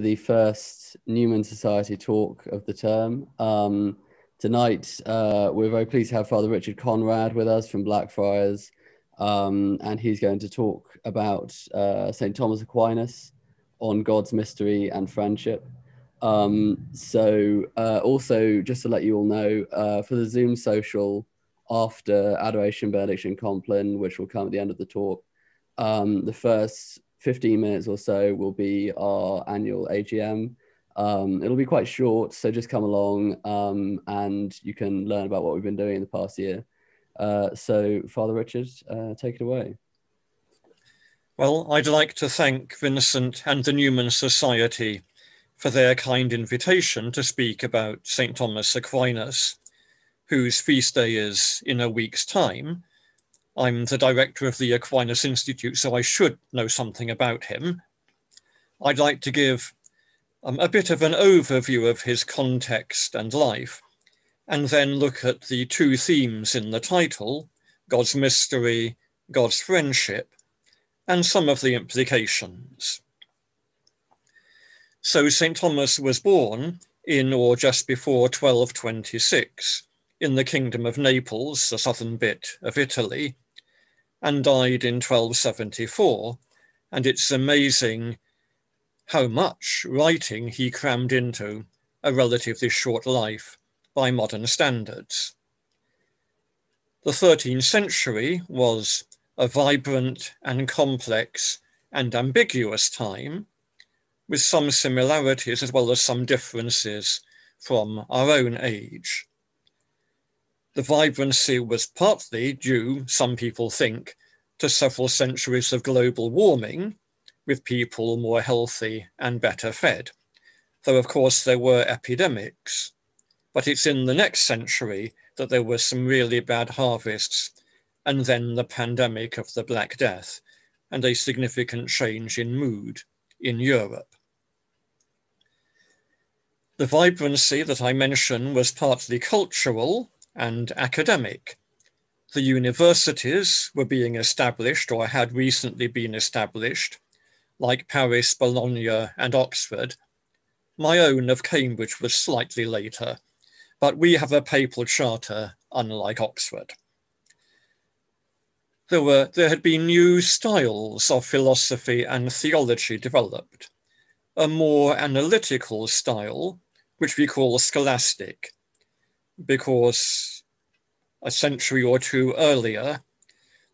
the first Newman Society talk of the term. Um, tonight, uh, we're very pleased to have Father Richard Conrad with us from Blackfriars, um, and he's going to talk about uh, St. Thomas Aquinas on God's mystery and friendship. Um, so, uh, also, just to let you all know, uh, for the Zoom social after Adoration, Benediction, Compline, which will come at the end of the talk, um, the first 15 minutes or so will be our annual AGM. Um, it'll be quite short, so just come along um, and you can learn about what we've been doing in the past year. Uh, so, Father Richard, uh, take it away. Well, I'd like to thank Vincent and the Newman Society for their kind invitation to speak about St. Thomas Aquinas, whose feast day is in a week's time, I'm the director of the Aquinas Institute, so I should know something about him. I'd like to give um, a bit of an overview of his context and life, and then look at the two themes in the title God's mystery, God's friendship, and some of the implications. So, St. Thomas was born in or just before 1226 in the Kingdom of Naples, the southern bit of Italy, and died in 1274. And it's amazing how much writing he crammed into a relatively short life by modern standards. The 13th century was a vibrant and complex and ambiguous time, with some similarities as well as some differences from our own age. The vibrancy was partly due, some people think, to several centuries of global warming, with people more healthy and better fed. Though, of course, there were epidemics. But it's in the next century that there were some really bad harvests, and then the pandemic of the Black Death, and a significant change in mood in Europe. The vibrancy that I mention was partly cultural, and academic. The universities were being established or had recently been established, like Paris, Bologna, and Oxford. My own of Cambridge was slightly later, but we have a papal charter, unlike Oxford. There, were, there had been new styles of philosophy and theology developed, a more analytical style, which we call scholastic, because a century or two earlier,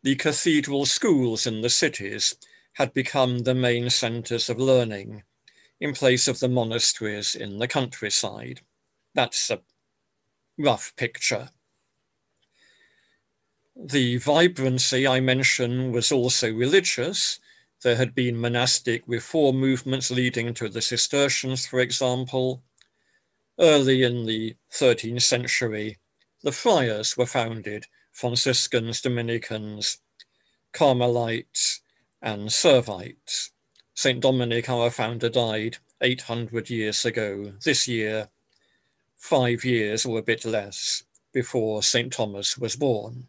the cathedral schools in the cities had become the main centres of learning in place of the monasteries in the countryside. That's a rough picture. The vibrancy I mention was also religious. There had been monastic reform movements leading to the Cistercians, for example, Early in the 13th century, the friars were founded Franciscans, Dominicans, Carmelites, and Servites. St. Dominic, our founder, died 800 years ago. This year, five years or a bit less before St. Thomas was born.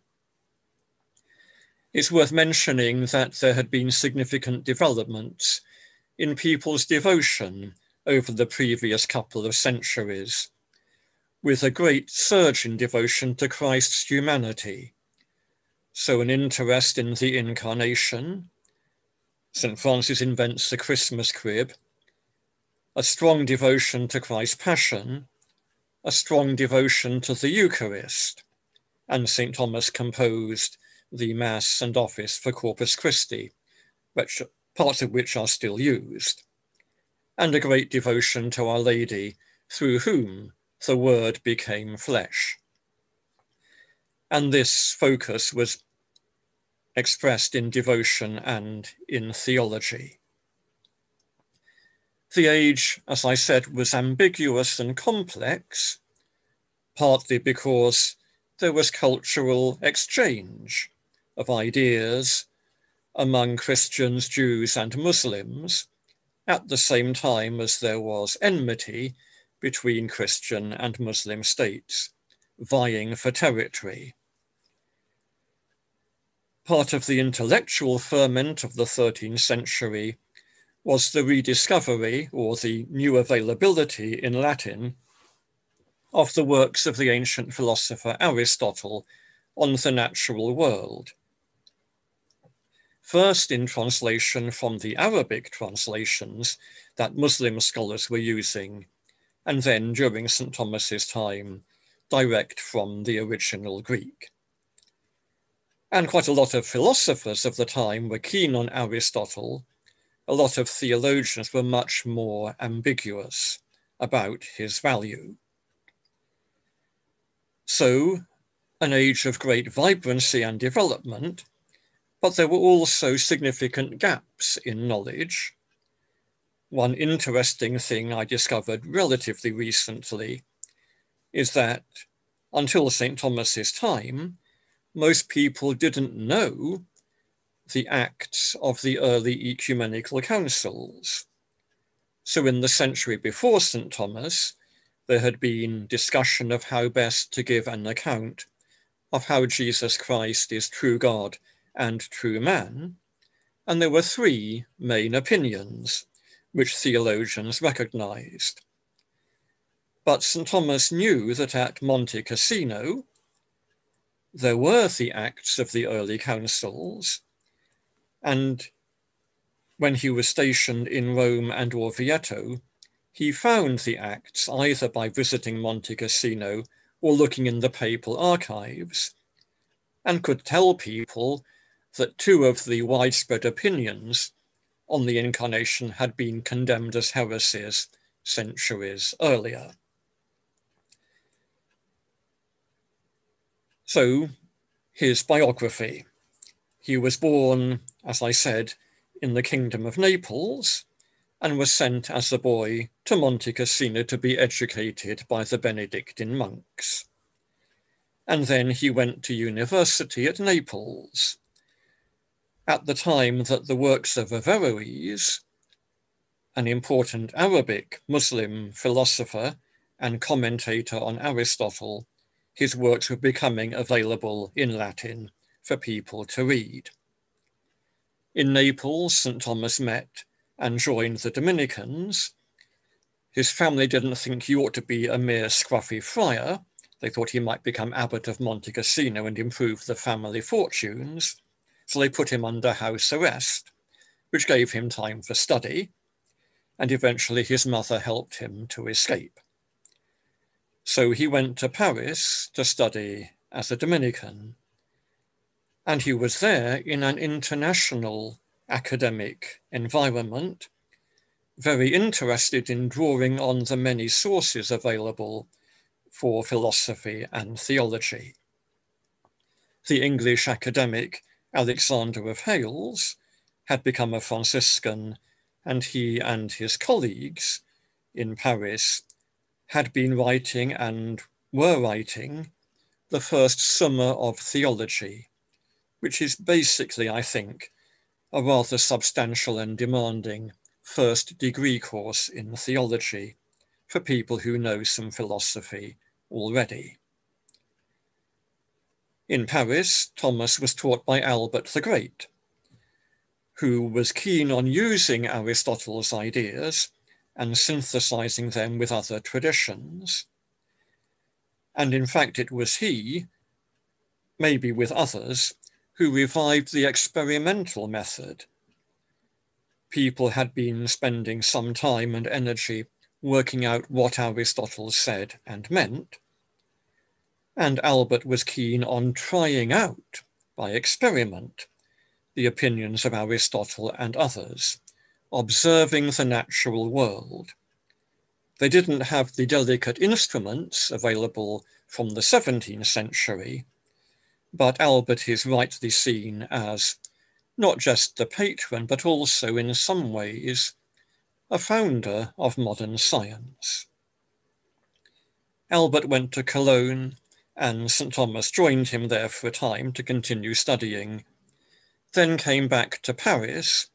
It's worth mentioning that there had been significant developments in people's devotion over the previous couple of centuries, with a great surge in devotion to Christ's humanity. So, an interest in the incarnation, St. Francis invents the Christmas crib, a strong devotion to Christ's passion, a strong devotion to the Eucharist, and St. Thomas composed the Mass and Office for Corpus Christi, which, parts of which are still used and a great devotion to Our Lady, through whom the Word became flesh. And this focus was expressed in devotion and in theology. The age, as I said, was ambiguous and complex, partly because there was cultural exchange of ideas among Christians, Jews, and Muslims, at the same time as there was enmity between Christian and Muslim states, vying for territory. Part of the intellectual ferment of the 13th century was the rediscovery or the new availability in Latin of the works of the ancient philosopher Aristotle on the natural world. First in translation from the Arabic translations that Muslim scholars were using, and then during St. Thomas's time, direct from the original Greek. And quite a lot of philosophers of the time were keen on Aristotle a lot of theologians were much more ambiguous about his value. So, an age of great vibrancy and development, but there were also significant gaps in knowledge. One interesting thing I discovered relatively recently is that until St. Thomas's time, most people didn't know the acts of the early ecumenical councils. So, in the century before St. Thomas, there had been discussion of how best to give an account of how Jesus Christ is true God and true man. And there were three main opinions which theologians recognized. But St. Thomas knew that at Monte Cassino, there were the acts of the early councils, and when he was stationed in Rome and Orvieto, he found the acts either by visiting Monte Cassino or looking in the papal archives, and could tell people that two of the widespread opinions on the incarnation had been condemned as heresies centuries earlier. So, his biography. He was born as I said, in the Kingdom of Naples, and was sent as a boy to Monte Cassino to be educated by the Benedictine monks. And then he went to university at Naples. At the time that the works of Averroes, an important Arabic Muslim philosopher and commentator on Aristotle, his works were becoming available in Latin for people to read. In Naples, St. Thomas met and joined the Dominicans. His family didn't think he ought to be a mere scruffy friar. They thought he might become abbot of Monte Cassino and improve the family fortunes. So they put him under house arrest, which gave him time for study. And eventually his mother helped him to escape. So he went to Paris to study as a Dominican and he was there in an international academic environment, very interested in drawing on the many sources available for philosophy and theology. The English academic Alexander of Hales had become a Franciscan, and he and his colleagues in Paris had been writing and were writing the first Summa of Theology, which is basically, I think, a rather substantial and demanding first degree course in theology for people who know some philosophy already. In Paris, Thomas was taught by Albert the Great, who was keen on using Aristotle's ideas and synthesizing them with other traditions. And in fact, it was he, maybe with others, who revived the experimental method. People had been spending some time and energy working out what Aristotle said and meant, and Albert was keen on trying out, by experiment, the opinions of Aristotle and others, observing the natural world. They didn't have the delicate instruments available from the 17th century, but Albert is rightly seen as not just the patron, but also in some ways a founder of modern science. Albert went to Cologne, and St. Thomas joined him there for a time to continue studying, then came back to Paris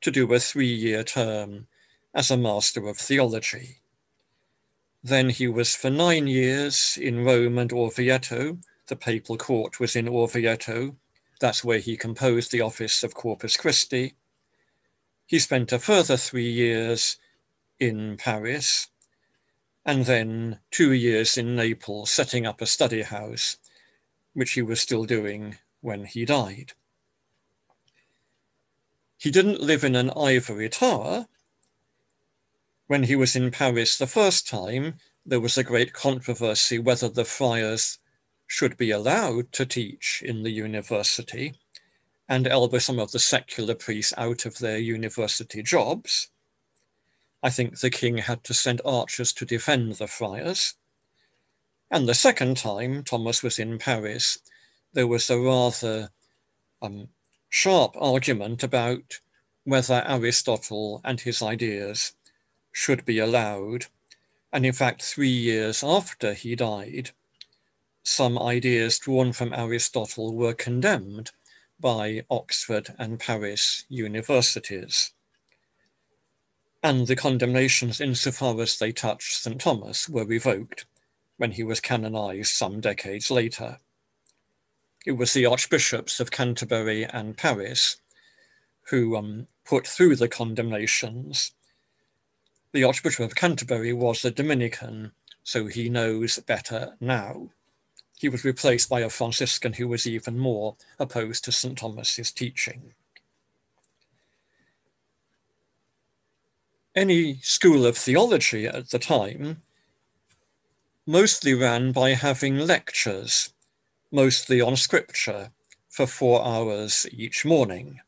to do a three year term as a Master of Theology. Then he was for nine years in Rome and Orvieto the papal court was in Orvieto. That's where he composed the office of Corpus Christi. he spent a further three years in Paris and then two years in Naples setting up a study house, which he was still doing when he died. He didn't live in an ivory tower. When he was in Paris the first time, there was a great controversy whether the friars should be allowed to teach in the university and elbow some of the secular priests out of their university jobs. I think the king had to send archers to defend the friars. And the second time Thomas was in Paris, there was a rather um, sharp argument about whether Aristotle and his ideas should be allowed. And in fact, three years after he died, some ideas drawn from Aristotle were condemned by Oxford and Paris universities. And the condemnations, insofar as they touched St. Thomas, were revoked when he was canonized some decades later. It was the archbishops of Canterbury and Paris who um, put through the condemnations. The Archbishop of Canterbury was a Dominican, so he knows better now he was replaced by a Franciscan who was even more opposed to St. Thomas's teaching. Any school of theology at the time mostly ran by having lectures, mostly on scripture, for four hours each morning.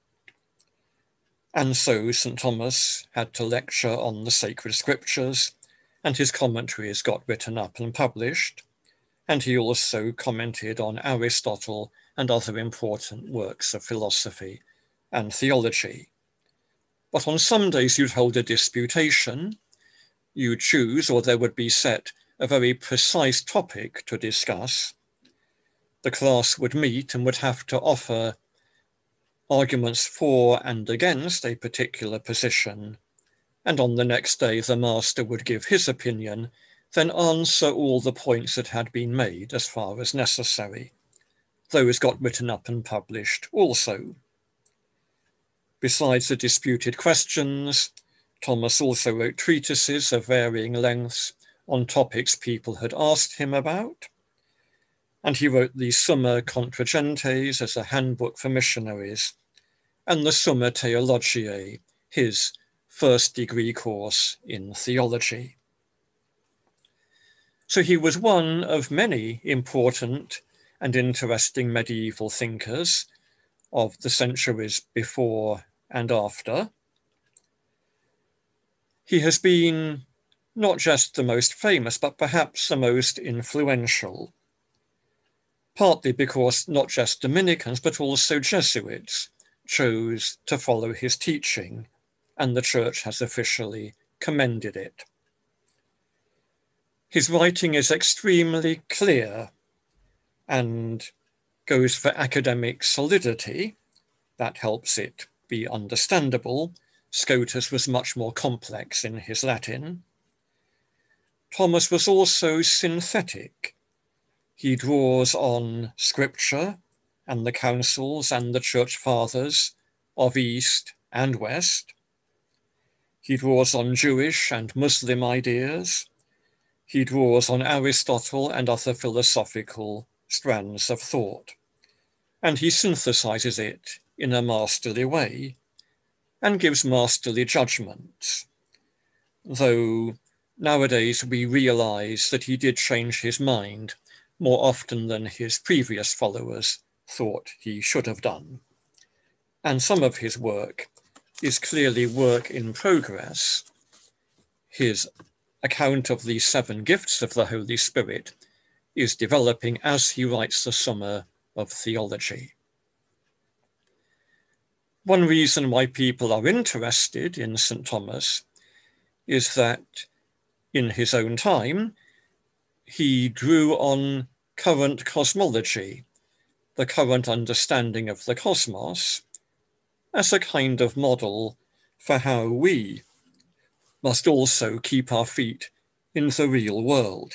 And so St. Thomas had to lecture on the sacred scriptures, and his commentaries got written up and published and he also commented on Aristotle and other important works of philosophy and theology. But on some days you'd hold a disputation, you'd choose, or there would be set a very precise topic to discuss. The class would meet and would have to offer arguments for and against a particular position. And on the next day, the master would give his opinion then answer all the points that had been made as far as necessary. Those got written up and published also. Besides the disputed questions, Thomas also wrote treatises of varying lengths on topics people had asked him about. And he wrote the Summa Contra Gentiles as a handbook for missionaries, and the Summa Theologiae, his first degree course in theology. So he was one of many important and interesting medieval thinkers of the centuries before and after. He has been not just the most famous, but perhaps the most influential, partly because not just Dominicans, but also Jesuits chose to follow his teaching, and the church has officially commended it. His writing is extremely clear and goes for academic solidity. That helps it be understandable. Scotus was much more complex in his Latin. Thomas was also synthetic. He draws on scripture and the councils and the church fathers of East and West. He draws on Jewish and Muslim ideas he draws on Aristotle and other philosophical strands of thought, and he synthesizes it in a masterly way and gives masterly judgments. Though nowadays we realize that he did change his mind more often than his previous followers thought he should have done. And some of his work is clearly work in progress. His account of the seven gifts of the Holy Spirit is developing as he writes the Summa of Theology. One reason why people are interested in St. Thomas is that in his own time, he drew on current cosmology, the current understanding of the cosmos, as a kind of model for how we must also keep our feet in the real world.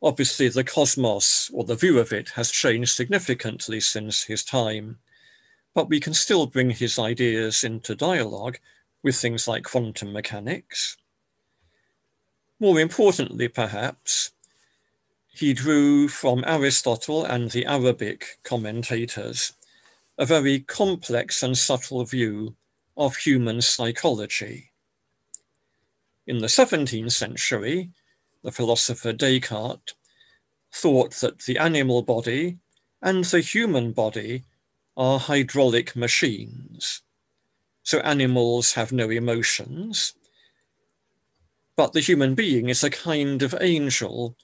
Obviously, the cosmos, or the view of it, has changed significantly since his time, but we can still bring his ideas into dialogue with things like quantum mechanics. More importantly, perhaps, he drew from Aristotle and the Arabic commentators a very complex and subtle view of human psychology. In the 17th century, the philosopher Descartes thought that the animal body and the human body are hydraulic machines. So animals have no emotions, but the human being is a kind of angel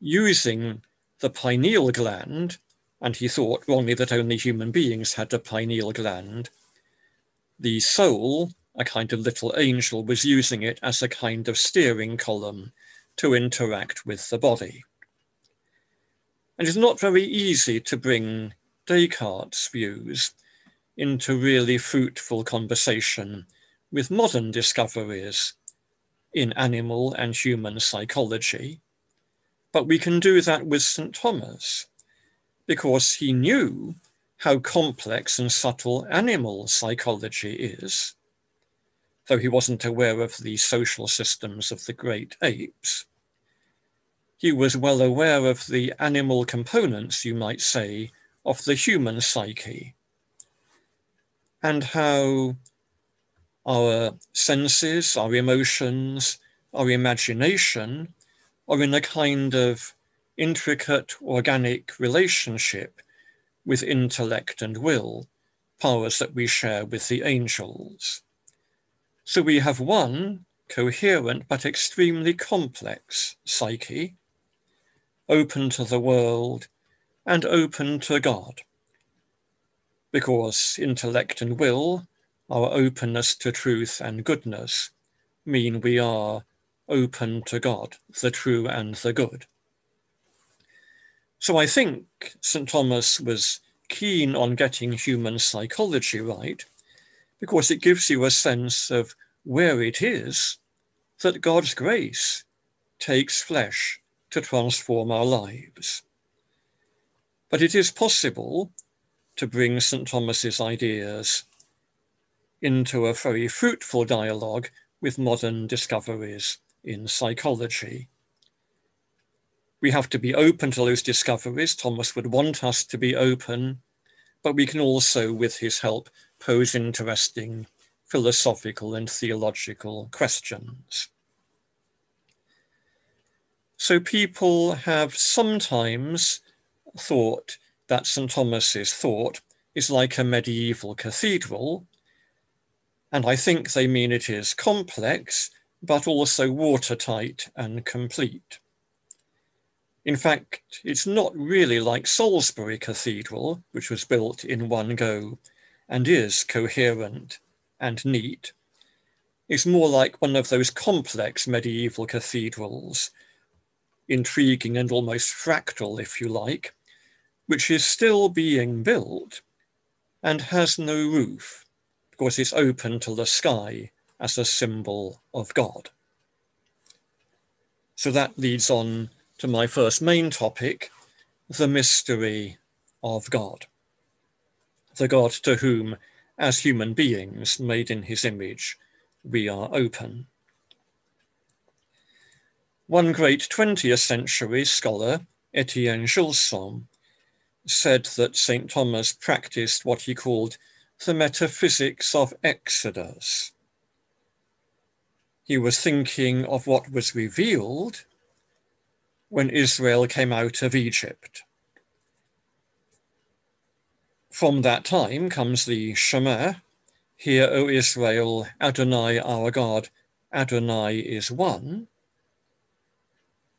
using the pineal gland, and he thought wrongly that only human beings had a pineal gland. The soul, a kind of little angel, was using it as a kind of steering column to interact with the body. And it's not very easy to bring Descartes' views into really fruitful conversation with modern discoveries in animal and human psychology. But we can do that with St. Thomas because he knew how complex and subtle animal psychology is, though he wasn't aware of the social systems of the great apes he was well aware of the animal components, you might say, of the human psyche and how our senses, our emotions, our imagination are in a kind of intricate organic relationship with intellect and will, powers that we share with the angels. So we have one coherent but extremely complex psyche, open to the world, and open to God. Because intellect and will, our openness to truth and goodness, mean we are open to God, the true and the good. So I think St. Thomas was keen on getting human psychology right because it gives you a sense of where it is that God's grace takes flesh to transform our lives. But it is possible to bring St. Thomas's ideas into a very fruitful dialogue with modern discoveries in psychology. We have to be open to those discoveries. Thomas would want us to be open, but we can also, with his help, pose interesting philosophical and theological questions. So people have sometimes thought that St. Thomas's thought is like a medieval cathedral, and I think they mean it is complex, but also watertight and complete. In fact, it's not really like Salisbury Cathedral, which was built in one go and is coherent and neat. It's more like one of those complex medieval cathedrals intriguing and almost fractal, if you like, which is still being built and has no roof because it's open to the sky as a symbol of God. So that leads on to my first main topic, the mystery of God. The God to whom, as human beings made in his image, we are open. One great 20th century scholar, Etienne Gilson, said that St. Thomas practiced what he called the metaphysics of Exodus. He was thinking of what was revealed when Israel came out of Egypt. From that time comes the Shema, Hear, O Israel, Adonai our God, Adonai is one.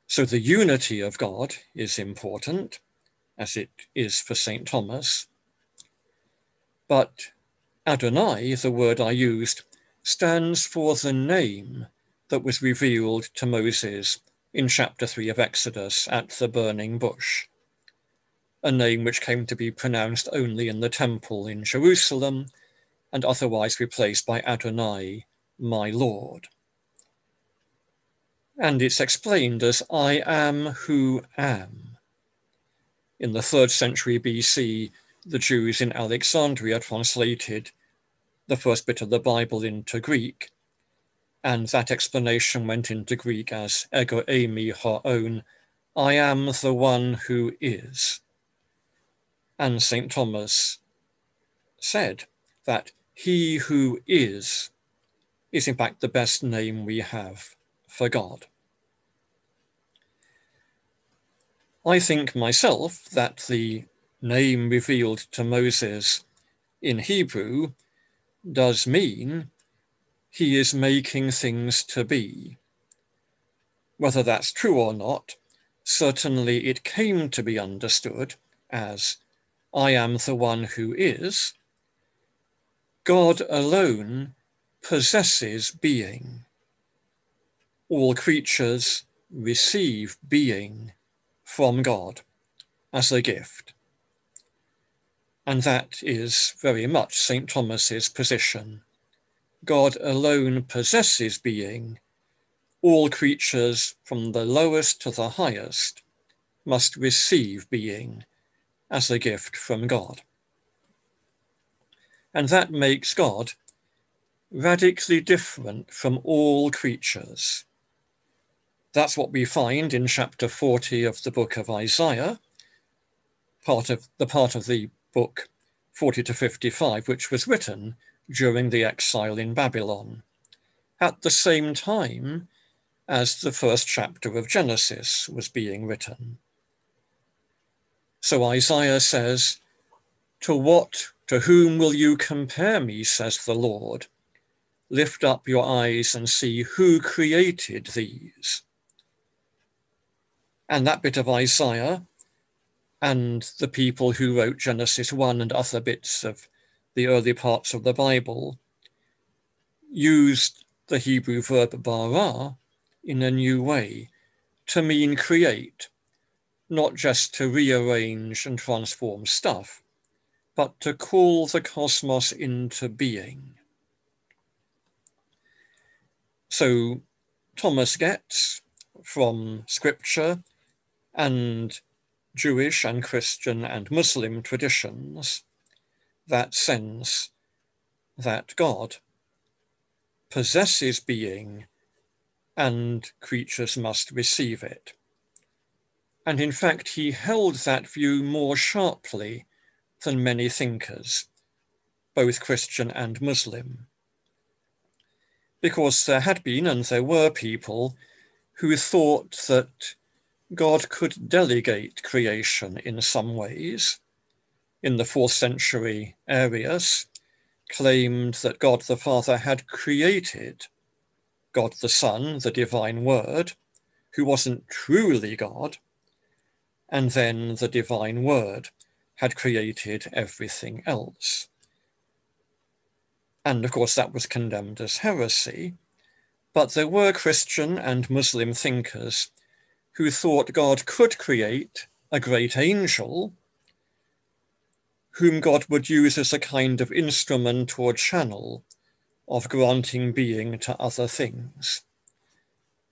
So the unity of God is important, as it is for St. Thomas. But Adonai, the word I used, stands for the name that was revealed to Moses in chapter 3 of Exodus at the burning bush, a name which came to be pronounced only in the temple in Jerusalem and otherwise replaced by Adonai, my Lord and it's explained as I am who am. In the third century BC, the Jews in Alexandria translated the first bit of the Bible into Greek, and that explanation went into Greek as ego eimi ho on, I am the one who is. And St. Thomas said that he who is is in fact the best name we have for God. I think myself that the name revealed to Moses in Hebrew does mean he is making things to be. Whether that's true or not, certainly it came to be understood as I am the one who is. God alone possesses being. All creatures receive being from God as a gift. And that is very much St. Thomas's position. God alone possesses being. All creatures, from the lowest to the highest, must receive being as a gift from God. And that makes God radically different from all creatures. That's what we find in chapter 40 of the book of Isaiah, part of the part of the book 40 to 55, which was written during the exile in Babylon, at the same time as the first chapter of Genesis was being written. So Isaiah says, To what, to whom will you compare me, says the Lord? Lift up your eyes and see who created these and that bit of Isaiah and the people who wrote Genesis 1 and other bits of the early parts of the Bible used the Hebrew verb bara in a new way to mean create, not just to rearrange and transform stuff, but to call the cosmos into being. So Thomas gets from scripture and Jewish and Christian and Muslim traditions that sense that God possesses being and creatures must receive it. And in fact, he held that view more sharply than many thinkers, both Christian and Muslim. Because there had been and there were people who thought that God could delegate creation in some ways. In the fourth century, Arius claimed that God the Father had created God the Son, the divine word, who wasn't truly God, and then the divine word had created everything else. And of course, that was condemned as heresy. But there were Christian and Muslim thinkers who thought God could create a great angel whom God would use as a kind of instrument or channel of granting being to other things.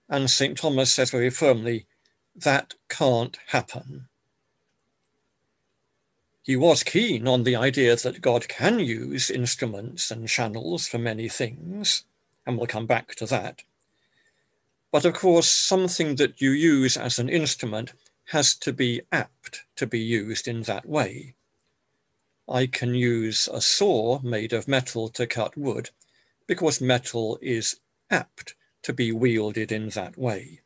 And St. Thomas says very firmly, that can't happen. He was keen on the idea that God can use instruments and channels for many things, and we'll come back to that. But of course, something that you use as an instrument has to be apt to be used in that way. I can use a saw made of metal to cut wood because metal is apt to be wielded in that way.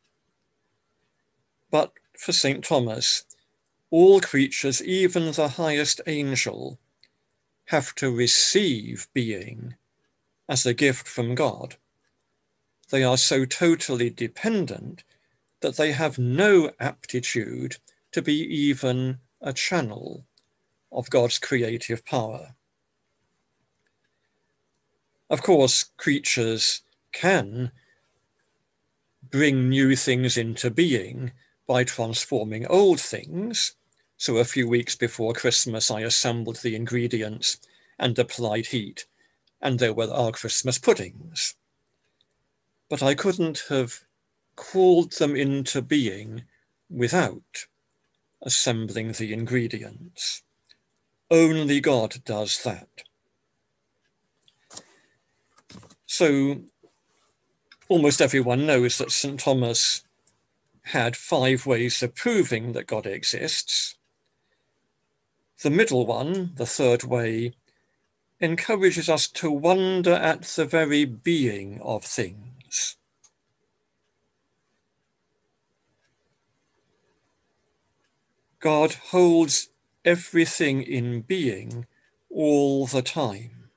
But for St. Thomas, all creatures, even the highest angel, have to receive being as a gift from God they are so totally dependent that they have no aptitude to be even a channel of God's creative power. Of course, creatures can bring new things into being by transforming old things. So a few weeks before Christmas, I assembled the ingredients and applied heat, and there were our Christmas puddings but I couldn't have called them into being without assembling the ingredients. Only God does that. So almost everyone knows that St. Thomas had five ways of proving that God exists. The middle one, the third way, encourages us to wonder at the very being of things. God holds everything in being all the time.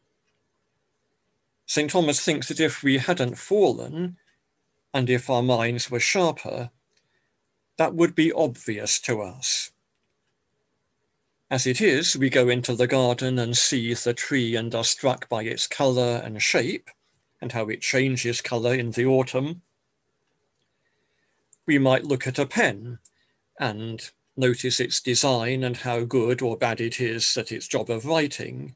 St. Thomas thinks that if we hadn't fallen, and if our minds were sharper, that would be obvious to us. As it is, we go into the garden and see the tree and are struck by its colour and shape, and how it changes colour in the autumn. We might look at a pen and notice its design and how good or bad it is at its job of writing.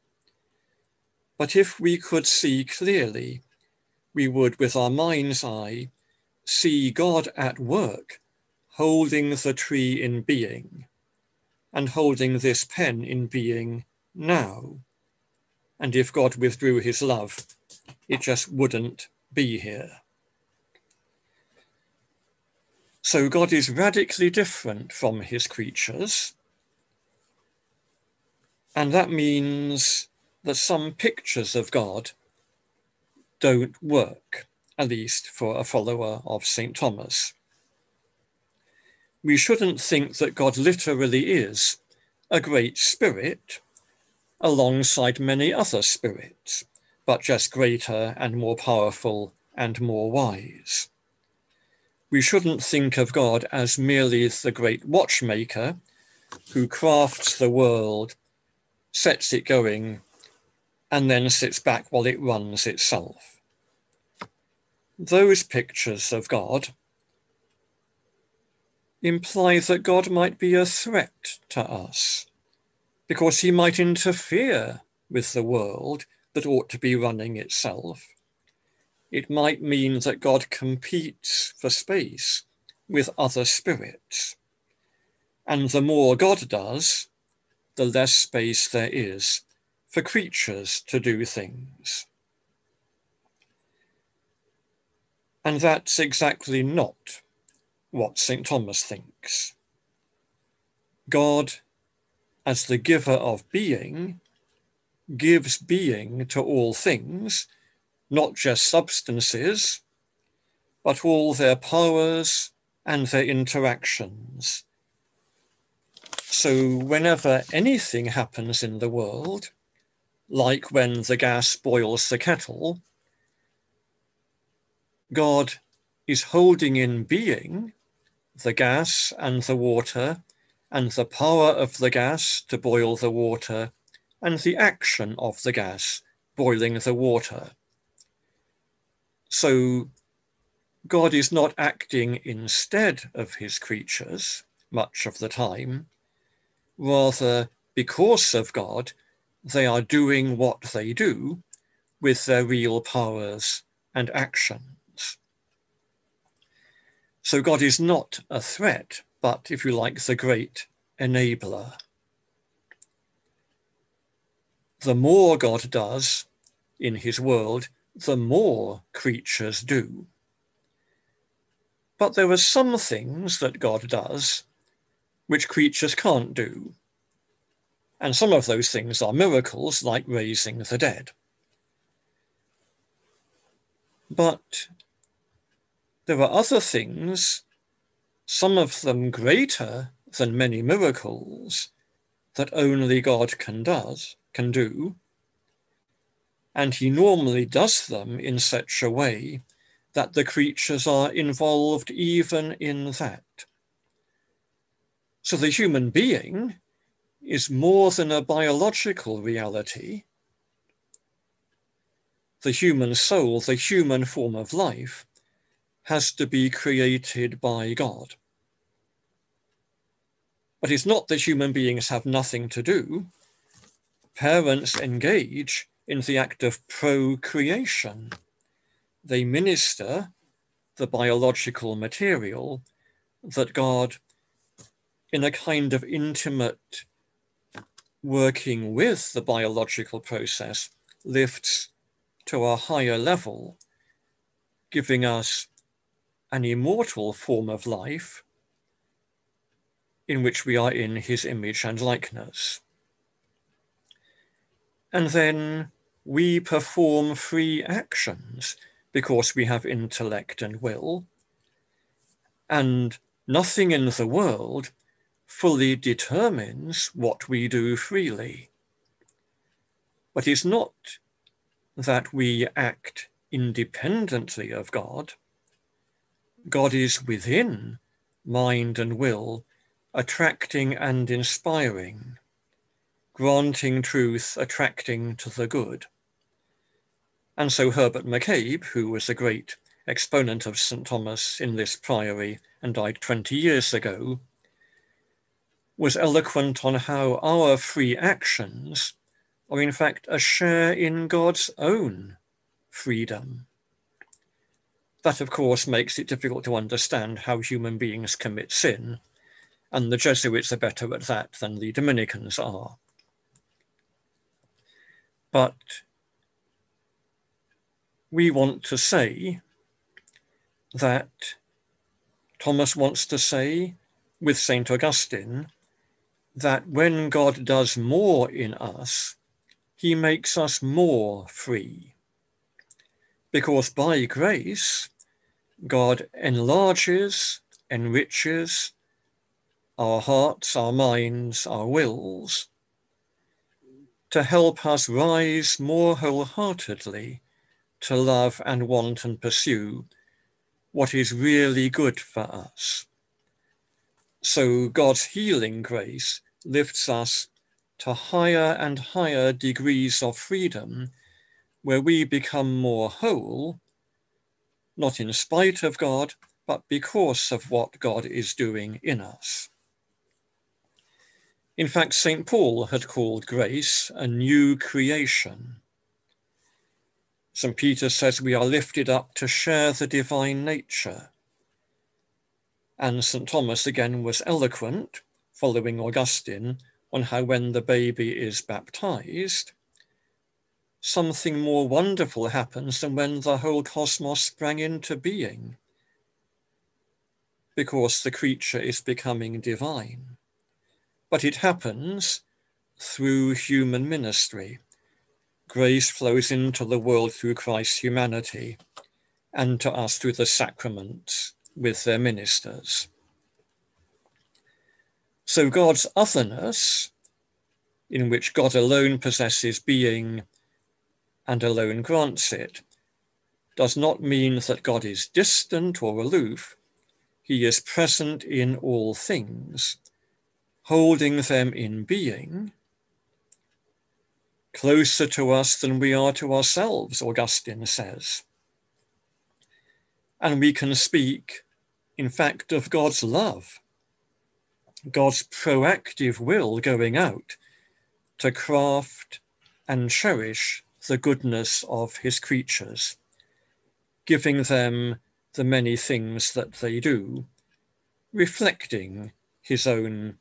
But if we could see clearly, we would, with our mind's eye, see God at work, holding the tree in being, and holding this pen in being now. And if God withdrew his love, it just wouldn't be here. So God is radically different from his creatures. And that means that some pictures of God don't work, at least for a follower of St. Thomas. We shouldn't think that God literally is a great spirit alongside many other spirits, but just greater and more powerful and more wise we shouldn't think of God as merely the great watchmaker who crafts the world, sets it going, and then sits back while it runs itself. Those pictures of God imply that God might be a threat to us because he might interfere with the world that ought to be running itself it might mean that God competes for space with other spirits. And the more God does, the less space there is for creatures to do things. And that's exactly not what St. Thomas thinks. God, as the giver of being, gives being to all things not just substances, but all their powers and their interactions. So, whenever anything happens in the world, like when the gas boils the kettle, God is holding in being the gas and the water, and the power of the gas to boil the water, and the action of the gas boiling the water. So God is not acting instead of his creatures much of the time. Rather, because of God, they are doing what they do with their real powers and actions. So God is not a threat, but, if you like, the great enabler. The more God does in his world, the more creatures do. But there are some things that God does which creatures can't do. And some of those things are miracles like raising the dead. But there are other things, some of them greater than many miracles, that only God can does can do, and he normally does them in such a way that the creatures are involved even in that. So the human being is more than a biological reality. The human soul, the human form of life, has to be created by God. But it's not that human beings have nothing to do. Parents engage in the act of procreation. They minister the biological material that God, in a kind of intimate working with the biological process, lifts to a higher level, giving us an immortal form of life in which we are in his image and likeness. And then we perform free actions because we have intellect and will, and nothing in the world fully determines what we do freely. But it's not that we act independently of God. God is within mind and will, attracting and inspiring, granting truth, attracting to the good. And so Herbert McCabe, who was a great exponent of St. Thomas in this priory and died 20 years ago, was eloquent on how our free actions are in fact a share in God's own freedom. That, of course, makes it difficult to understand how human beings commit sin, and the Jesuits are better at that than the Dominicans are. But we want to say that Thomas wants to say with St. Augustine that when God does more in us, he makes us more free. Because by grace, God enlarges, enriches our hearts, our minds, our wills, to help us rise more wholeheartedly to love and want and pursue what is really good for us. So God's healing grace lifts us to higher and higher degrees of freedom where we become more whole not in spite of God, but because of what God is doing in us. In fact, St. Paul had called grace a new creation. St. Peter says we are lifted up to share the divine nature. And St. Thomas again was eloquent, following Augustine, on how when the baby is baptized, something more wonderful happens than when the whole cosmos sprang into being, because the creature is becoming divine. But it happens through human ministry. Grace flows into the world through Christ's humanity and to us through the sacraments with their ministers. So God's otherness, in which God alone possesses being and alone grants it, does not mean that God is distant or aloof. He is present in all things, holding them in being, closer to us than we are to ourselves, Augustine says. And we can speak, in fact, of God's love, God's proactive will going out to craft and cherish the goodness of his creatures, giving them the many things that they do, reflecting his own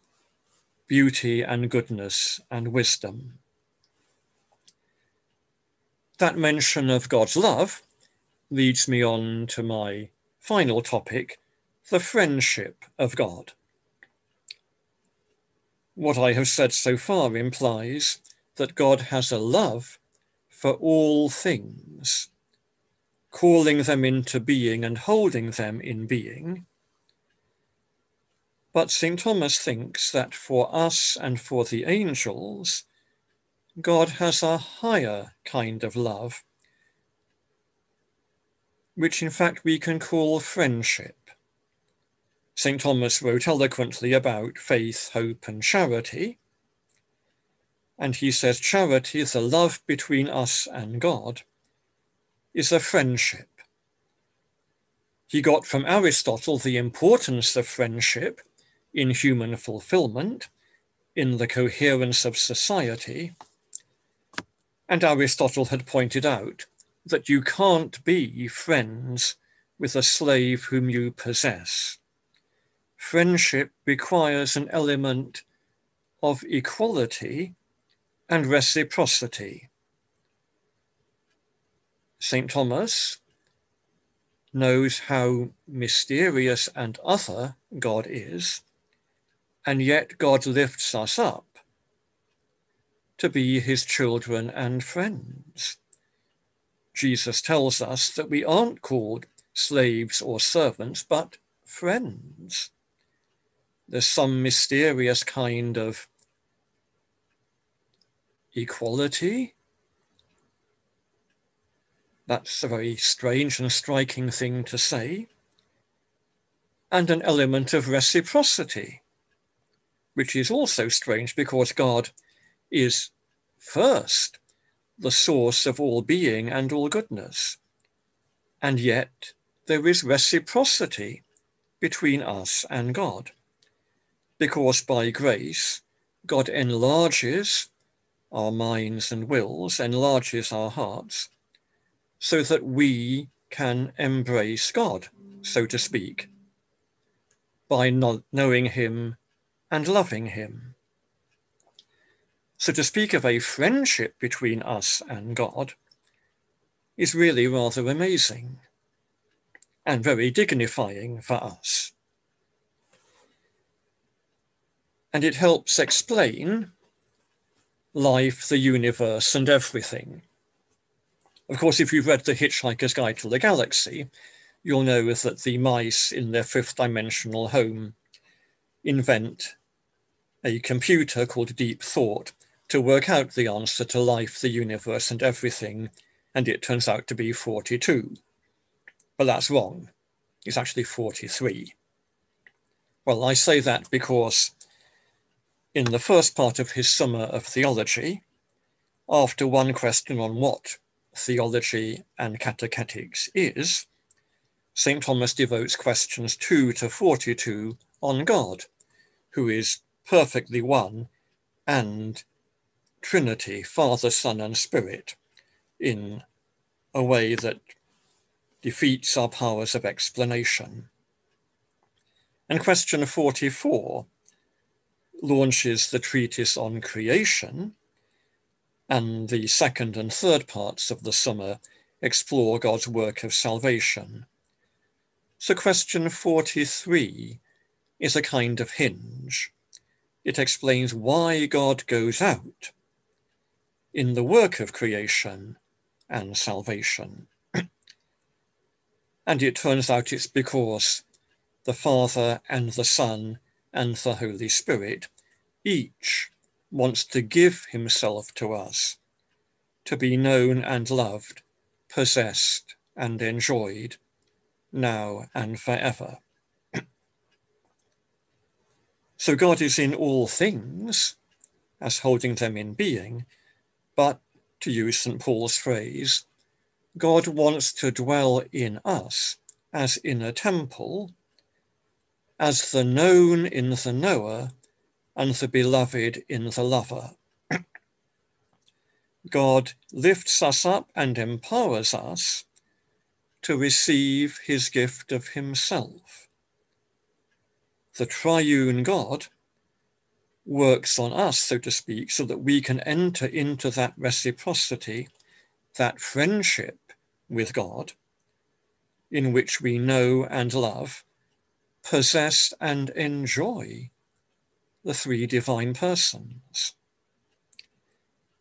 beauty and goodness and wisdom. That mention of God's love leads me on to my final topic, the friendship of God. What I have said so far implies that God has a love for all things, calling them into being and holding them in being. But St. Thomas thinks that for us and for the angels, God has a higher kind of love, which in fact we can call friendship. St. Thomas wrote eloquently about faith, hope, and charity. And he says, charity, the love between us and God, is a friendship. He got from Aristotle the importance of friendship in human fulfillment, in the coherence of society. And Aristotle had pointed out that you can't be friends with a slave whom you possess. Friendship requires an element of equality and reciprocity. St. Thomas knows how mysterious and other God is, and yet God lifts us up to be his children and friends. Jesus tells us that we aren't called slaves or servants, but friends. There's some mysterious kind of equality. That's a very strange and striking thing to say. And an element of reciprocity, which is also strange because God is first the source of all being and all goodness. And yet there is reciprocity between us and God. Because by grace, God enlarges our minds and wills, enlarges our hearts, so that we can embrace God, so to speak, by knowing Him and loving Him. So to speak of a friendship between us and God is really rather amazing and very dignifying for us. And it helps explain life, the universe, and everything. Of course, if you've read The Hitchhiker's Guide to the Galaxy, you'll know that the mice in their fifth dimensional home invent a computer called Deep Thought to work out the answer to life, the universe, and everything, and it turns out to be 42. But that's wrong. It's actually 43. Well, I say that because in the first part of his Summa of Theology, after one question on what theology and catechetics is, St. Thomas devotes questions 2 to 42 on God, who is perfectly one and Trinity, Father, Son, and Spirit, in a way that defeats our powers of explanation. And question 44 launches the treatise on creation, and the second and third parts of the Summa explore God's work of salvation. So, question 43 is a kind of hinge. It explains why God goes out in the work of creation and salvation. and it turns out it's because the Father and the Son and the Holy Spirit each wants to give himself to us, to be known and loved, possessed and enjoyed, now and forever. so God is in all things, as holding them in being, but to use St. Paul's phrase, God wants to dwell in us as in a temple, as the known in the knower, and the beloved in the lover. God lifts us up and empowers us to receive his gift of himself. The triune God works on us, so to speak, so that we can enter into that reciprocity, that friendship with God, in which we know and love, possess and enjoy the three divine persons.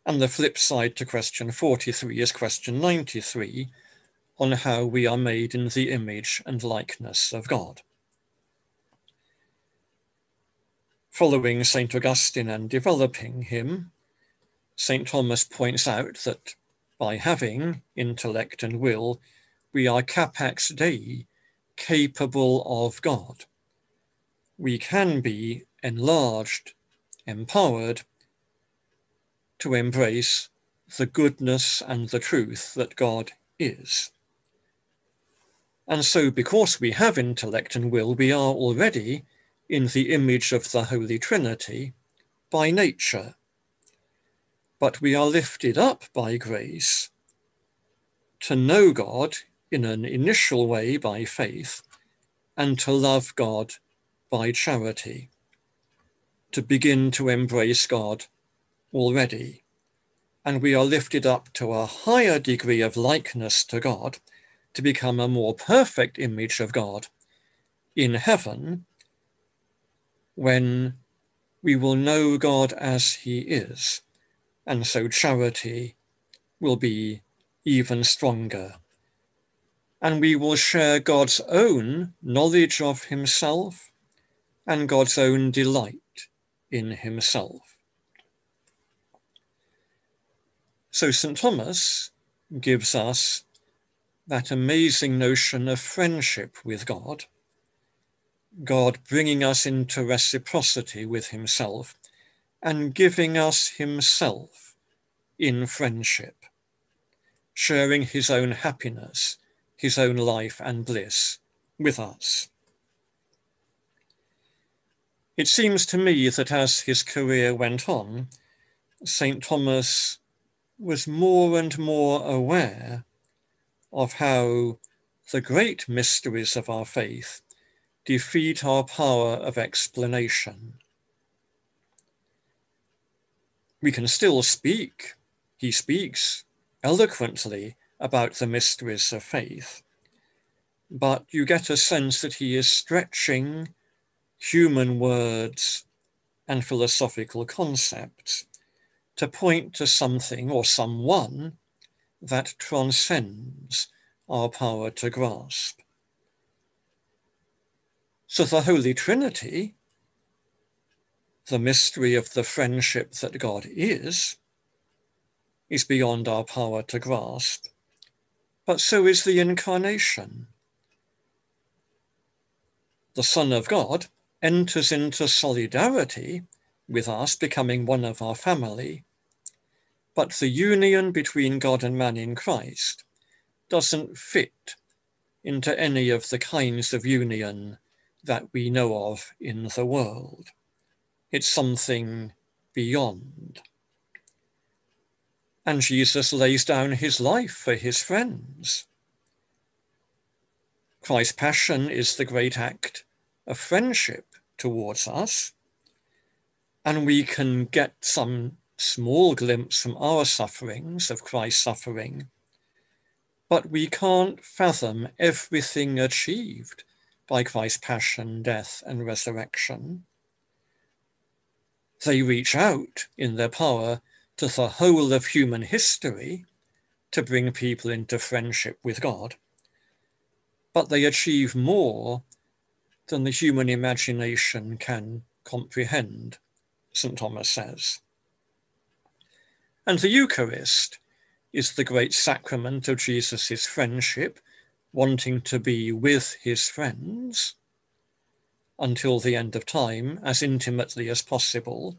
And the flip side to question 43 is question 93 on how we are made in the image and likeness of God. Following St. Augustine and developing him, St. Thomas points out that by having intellect and will, we are capax Dei, capable of God. We can be enlarged, empowered to embrace the goodness and the truth that God is. And so, because we have intellect and will, we are already in the image of the Holy Trinity by nature. But we are lifted up by grace to know God in an initial way by faith and to love God by charity, to begin to embrace God already and we are lifted up to a higher degree of likeness to God to become a more perfect image of God in heaven when we will know God as he is. And so charity will be even stronger. And we will share God's own knowledge of himself and God's own delight in himself. So St. Thomas gives us that amazing notion of friendship with God God bringing us into reciprocity with Himself and giving us Himself in friendship, sharing His own happiness, His own life and bliss with us. It seems to me that as his career went on, St. Thomas was more and more aware of how the great mysteries of our faith defeat our power of explanation. We can still speak, he speaks eloquently about the mysteries of faith, but you get a sense that he is stretching human words and philosophical concepts to point to something or someone that transcends our power to grasp. So the Holy Trinity, the mystery of the friendship that God is, is beyond our power to grasp, but so is the Incarnation. The Son of God enters into solidarity with us, becoming one of our family, but the union between God and man in Christ doesn't fit into any of the kinds of union that we know of in the world. It's something beyond. And Jesus lays down his life for his friends. Christ's passion is the great act of friendship towards us. And we can get some small glimpse from our sufferings of Christ's suffering, but we can't fathom everything achieved by Christ's passion, death, and resurrection. They reach out in their power to the whole of human history to bring people into friendship with God. But they achieve more than the human imagination can comprehend, St. Thomas says. And the Eucharist is the great sacrament of Jesus' friendship wanting to be with his friends until the end of time as intimately as possible.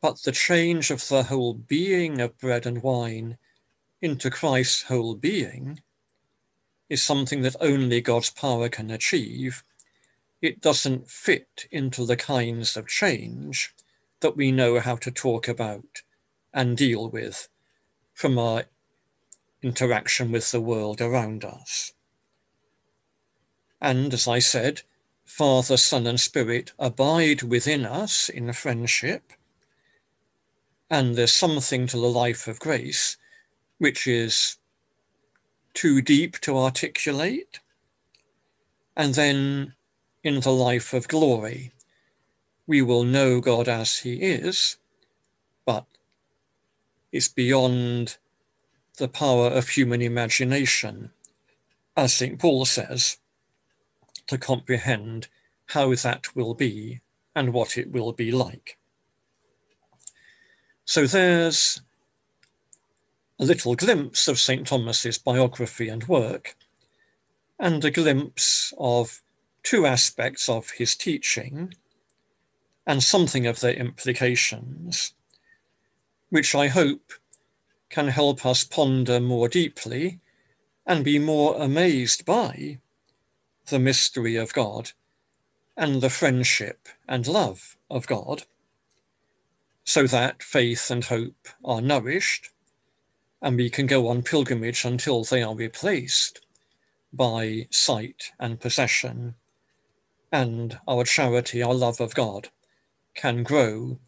But the change of the whole being of bread and wine into Christ's whole being is something that only God's power can achieve. It doesn't fit into the kinds of change that we know how to talk about and deal with from our interaction with the world around us. And as I said, Father, Son, and Spirit abide within us in friendship. And there's something to the life of grace which is too deep to articulate. And then in the life of glory, we will know God as He is, but it's beyond the power of human imagination, as St. Paul says, to comprehend how that will be and what it will be like. So there's a little glimpse of St. Thomas's biography and work, and a glimpse of two aspects of his teaching and something of their implications, which I hope can help us ponder more deeply and be more amazed by the mystery of God and the friendship and love of God, so that faith and hope are nourished and we can go on pilgrimage until they are replaced by sight and possession, and our charity, our love of God, can grow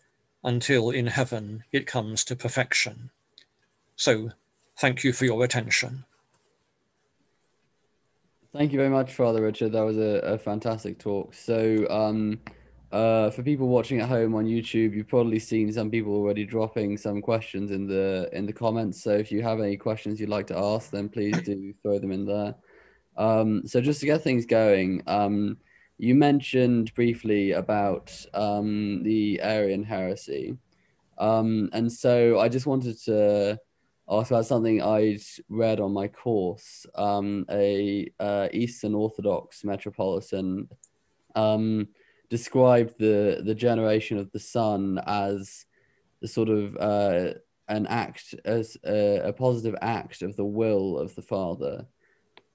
until in heaven it comes to perfection. So, thank you for your attention. Thank you very much, Father Richard. That was a, a fantastic talk. So, um, uh, for people watching at home on YouTube, you've probably seen some people already dropping some questions in the in the comments. So, if you have any questions you'd like to ask, then please do throw them in there. Um, so, just to get things going, um, you mentioned briefly about um, the Arian heresy, um, and so I just wanted to ask about something I'd read on my course. Um, a uh, Eastern Orthodox metropolitan um, described the the generation of the Son as the sort of uh, an act as a, a, positive act of the will of the father.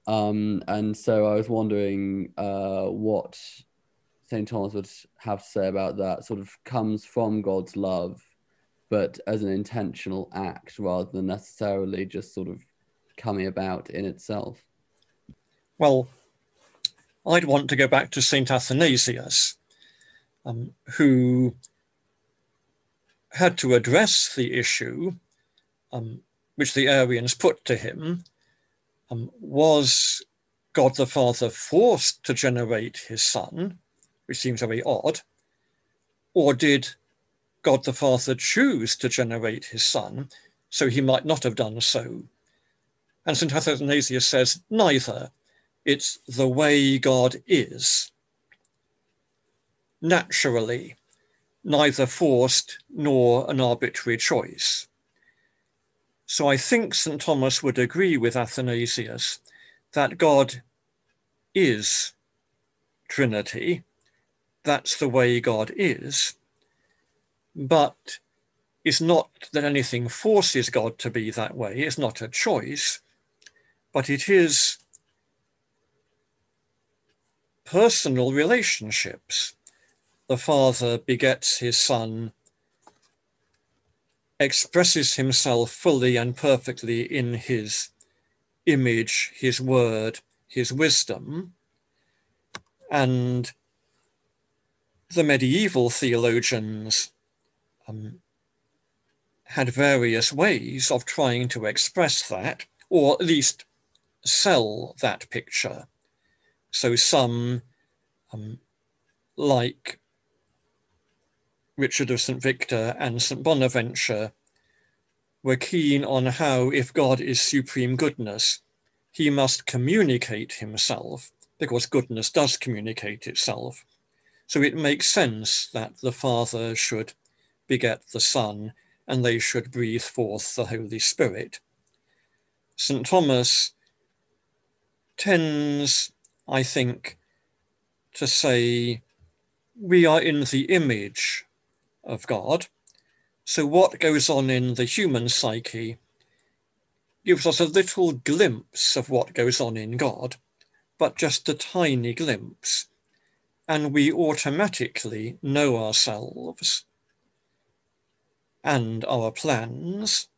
Um, and so I was wondering uh, what St. Thomas would have to say about that. Sort of comes from God's love but as an intentional act rather than necessarily just sort of coming about in itself? Well, I'd want to go back to St. Athanasius, um, who had to address the issue um, which the Arians put to him um, was God the Father forced to generate his son, which seems very odd, or did God the Father choose to generate his Son, so he might not have done so. And St. Athanasius says, neither. It's the way God is. Naturally, neither forced nor an arbitrary choice. So I think St. Thomas would agree with Athanasius that God is Trinity. That's the way God is but it's not that anything forces God to be that way. It's not a choice, but it is personal relationships. The Father begets his Son, expresses himself fully and perfectly in his image, his word, his wisdom, and the medieval theologians um, had various ways of trying to express that, or at least sell that picture. So some, um, like Richard of St. Victor and St. Bonaventure, were keen on how, if God is supreme goodness, he must communicate himself, because goodness does communicate itself. So it makes sense that the Father should beget the Son, and they should breathe forth the Holy Spirit. St. Thomas tends, I think, to say we are in the image of God. So, what goes on in the human psyche gives us a little glimpse of what goes on in God, but just a tiny glimpse. And we automatically know ourselves and our plans.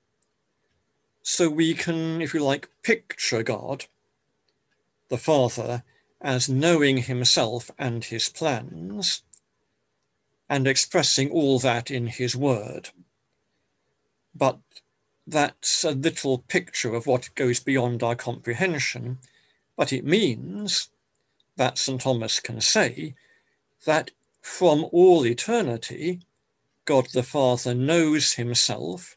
So we can, if you like, picture God, the Father, as knowing himself and his plans and expressing all that in his word. But that's a little picture of what goes beyond our comprehension, but it means that St. Thomas can say that from all eternity, God the Father knows himself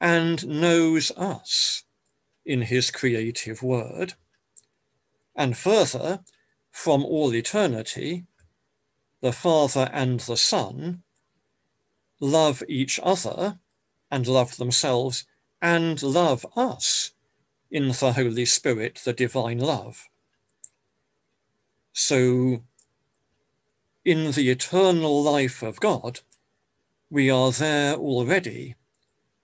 and knows us in his creative word. And further, from all eternity, the Father and the Son love each other and love themselves and love us in the Holy Spirit, the divine love. So, in the eternal life of God, we are there already,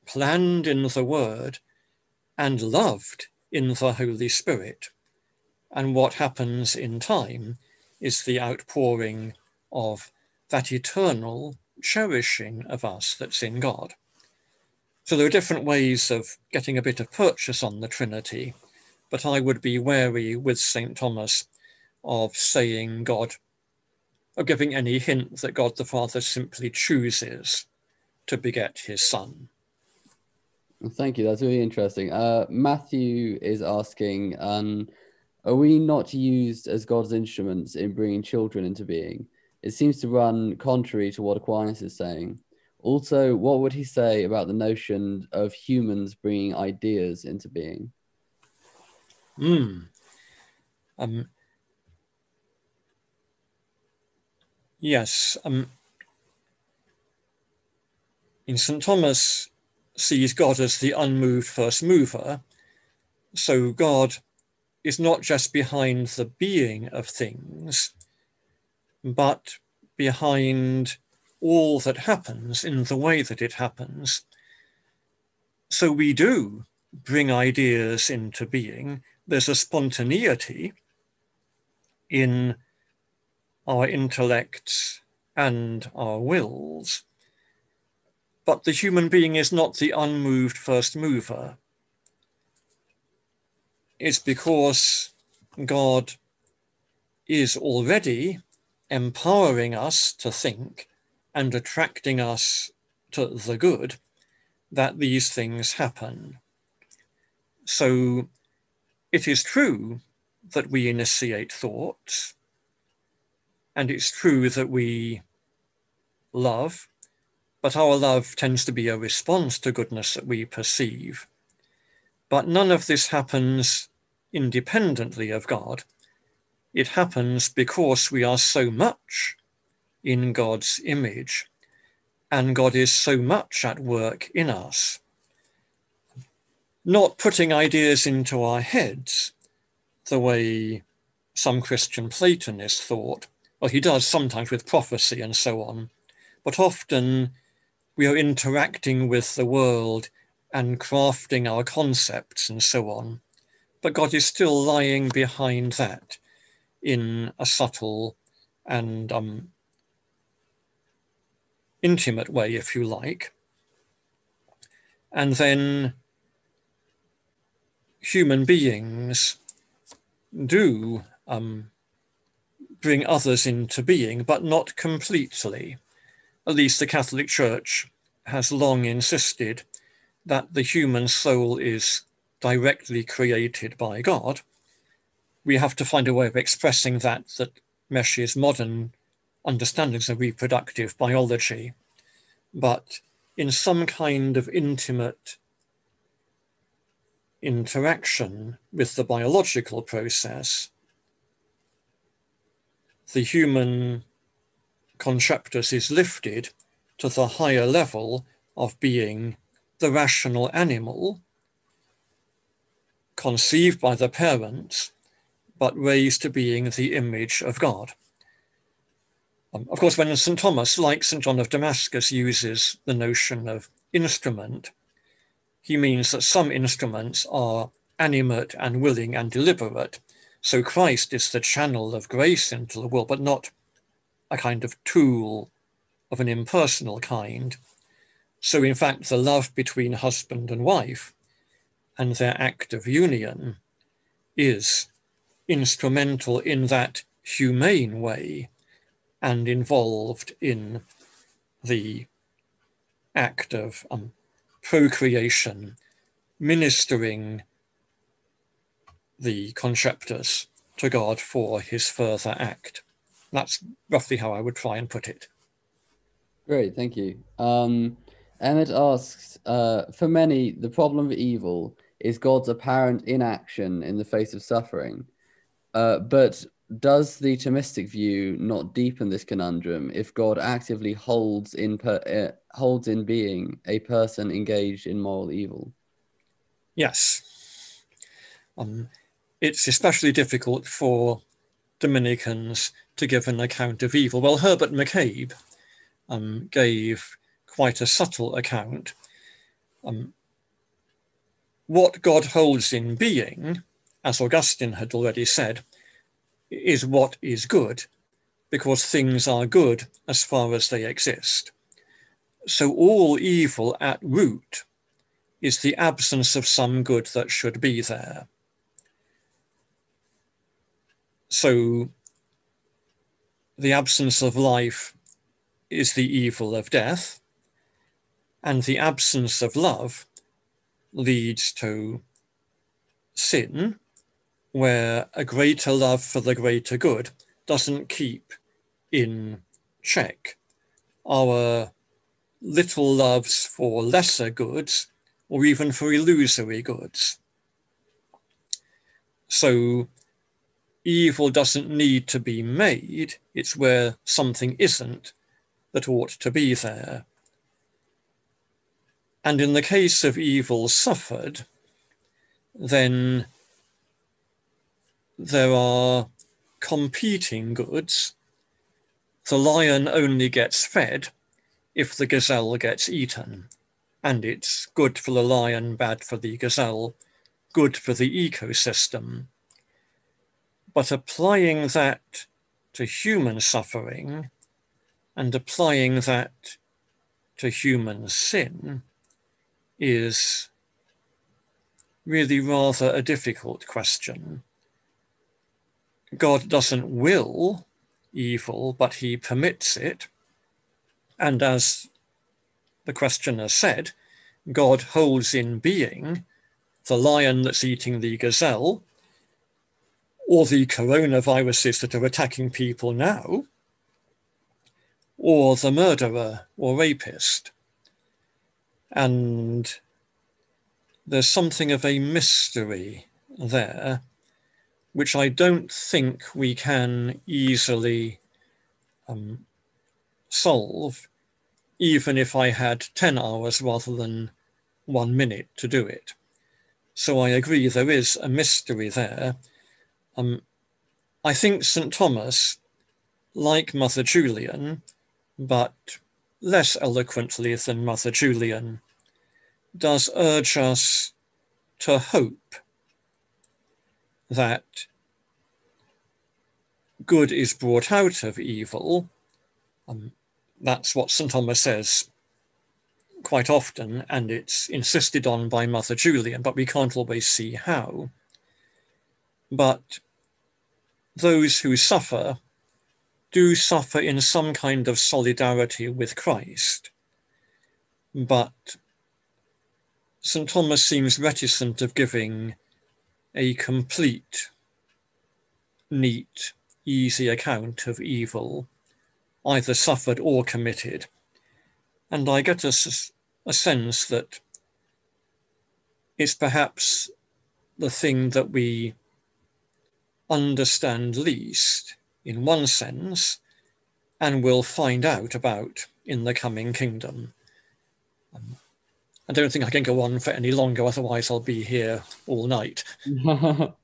planned in the Word and loved in the Holy Spirit. And what happens in time is the outpouring of that eternal cherishing of us that's in God. So there are different ways of getting a bit of purchase on the Trinity, but I would be wary with St. Thomas of saying God of giving any hint that God the Father simply chooses to beget his Son. Thank you. That's really interesting. Uh, Matthew is asking, um, are we not used as God's instruments in bringing children into being? It seems to run contrary to what Aquinas is saying. Also, what would he say about the notion of humans bringing ideas into being? Hmm. Um, yes. Um, in St. Thomas sees God as the unmoved first mover. So God is not just behind the being of things, but behind all that happens in the way that it happens. So we do bring ideas into being. There's a spontaneity in our intellects and our wills. But the human being is not the unmoved first mover. It's because God is already empowering us to think and attracting us to the good that these things happen. So it is true that we initiate thoughts, and it's true that we love, but our love tends to be a response to goodness that we perceive. But none of this happens independently of God. It happens because we are so much in God's image, and God is so much at work in us. Not putting ideas into our heads the way some Christian Platonists thought. Well, he does sometimes with prophecy and so on, but often we are interacting with the world and crafting our concepts and so on. But God is still lying behind that in a subtle and um, intimate way, if you like. And then human beings do um, bring others into being, but not completely. At least the Catholic Church has long insisted that the human soul is directly created by God. We have to find a way of expressing that that meshes modern understandings of reproductive biology, but in some kind of intimate interaction with the biological process, the human conceptus is lifted to the higher level of being the rational animal, conceived by the parents, but raised to being the image of God. Um, of course, when St. Thomas, like St. John of Damascus, uses the notion of instrument, he means that some instruments are animate and willing and deliberate. So Christ is the channel of grace into the world, but not a kind of tool of an impersonal kind. So, in fact, the love between husband and wife and their act of union is instrumental in that humane way and involved in the act of um, procreation, ministering the conceptus to God for his further act. That's roughly how I would try and put it. Great, thank you. Um, Emmett asks uh, For many, the problem of evil is God's apparent inaction in the face of suffering. Uh, but does the Thomistic view not deepen this conundrum if God actively holds in per, uh, holds in being a person engaged in moral evil? Yes, um, it's especially difficult for Dominicans to give an account of evil. Well, Herbert McCabe um, gave quite a subtle account. Um, what God holds in being, as Augustine had already said, is what is good, because things are good as far as they exist. So all evil at root is the absence of some good that should be there. So the absence of life is the evil of death, and the absence of love leads to sin, where a greater love for the greater good doesn't keep in check our little loves for lesser goods or even for illusory goods. So evil doesn't need to be made, it's where something isn't that ought to be there. And in the case of evil suffered, then there are competing goods. The lion only gets fed if the gazelle gets eaten, and it's good for the lion, bad for the gazelle, good for the ecosystem. But applying that to human suffering and applying that to human sin is really rather a difficult question. God doesn't will evil, but he permits it. And as the questioner said, God holds in being the lion that's eating the gazelle, or the coronaviruses that are attacking people now, or the murderer or rapist. And there's something of a mystery there, which I don't think we can easily um, solve, even if I had 10 hours rather than one minute to do it. So I agree there is a mystery there. Um, I think St. Thomas, like Mother Julian, but less eloquently than Mother Julian, does urge us to hope that good is brought out of evil. Um, that's what St. Thomas says quite often, and it's insisted on by Mother Julian, but we can't always see how. But those who suffer do suffer in some kind of solidarity with Christ. But St. Thomas seems reticent of giving a complete, neat, easy account of evil, either suffered or committed. And I get a, a sense that it's perhaps the thing that we understand least in one sense and will find out about in the coming kingdom. Um, I don't think I can go on for any longer, otherwise, I'll be here all night. right,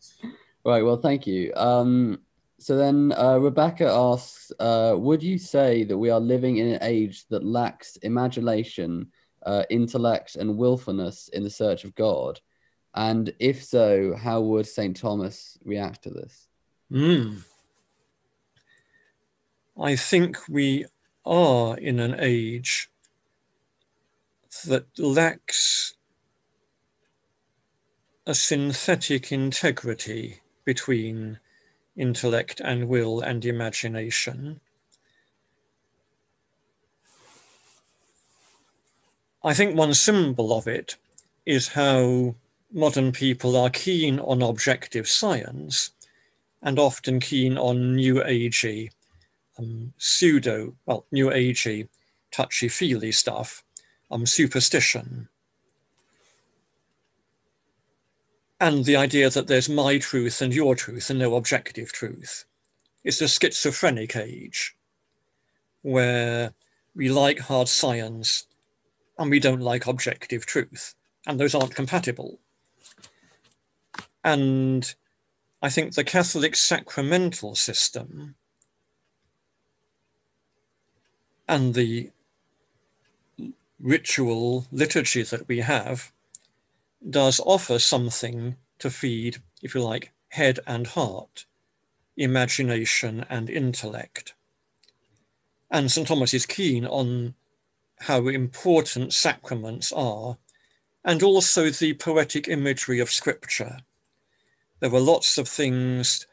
well, thank you. Um, so then uh, Rebecca asks uh, Would you say that we are living in an age that lacks imagination, uh, intellect, and willfulness in the search of God? And if so, how would St. Thomas react to this? Mm. I think we are in an age that lacks a synthetic integrity between intellect and will and imagination. I think one symbol of it is how modern people are keen on objective science and often keen on new agey um, pseudo, well, new agey, touchy feely stuff, um, superstition. And the idea that there's my truth and your truth and no objective truth. It's a schizophrenic age where we like hard science and we don't like objective truth, and those aren't compatible. And I think the Catholic sacramental system and the ritual liturgy that we have does offer something to feed, if you like, head and heart, imagination and intellect. And St. Thomas is keen on how important sacraments are, and also the poetic imagery of Scripture. There are lots of things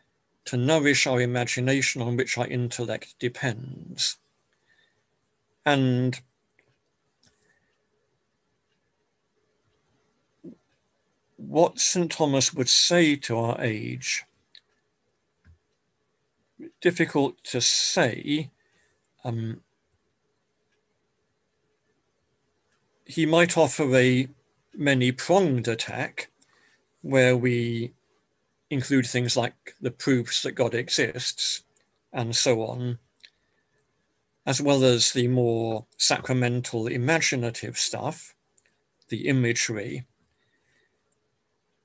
to nourish our imagination on which our intellect depends. And what St. Thomas would say to our age, difficult to say. Um, he might offer a many pronged attack where we include things like the proofs that God exists and so on, as well as the more sacramental imaginative stuff, the imagery.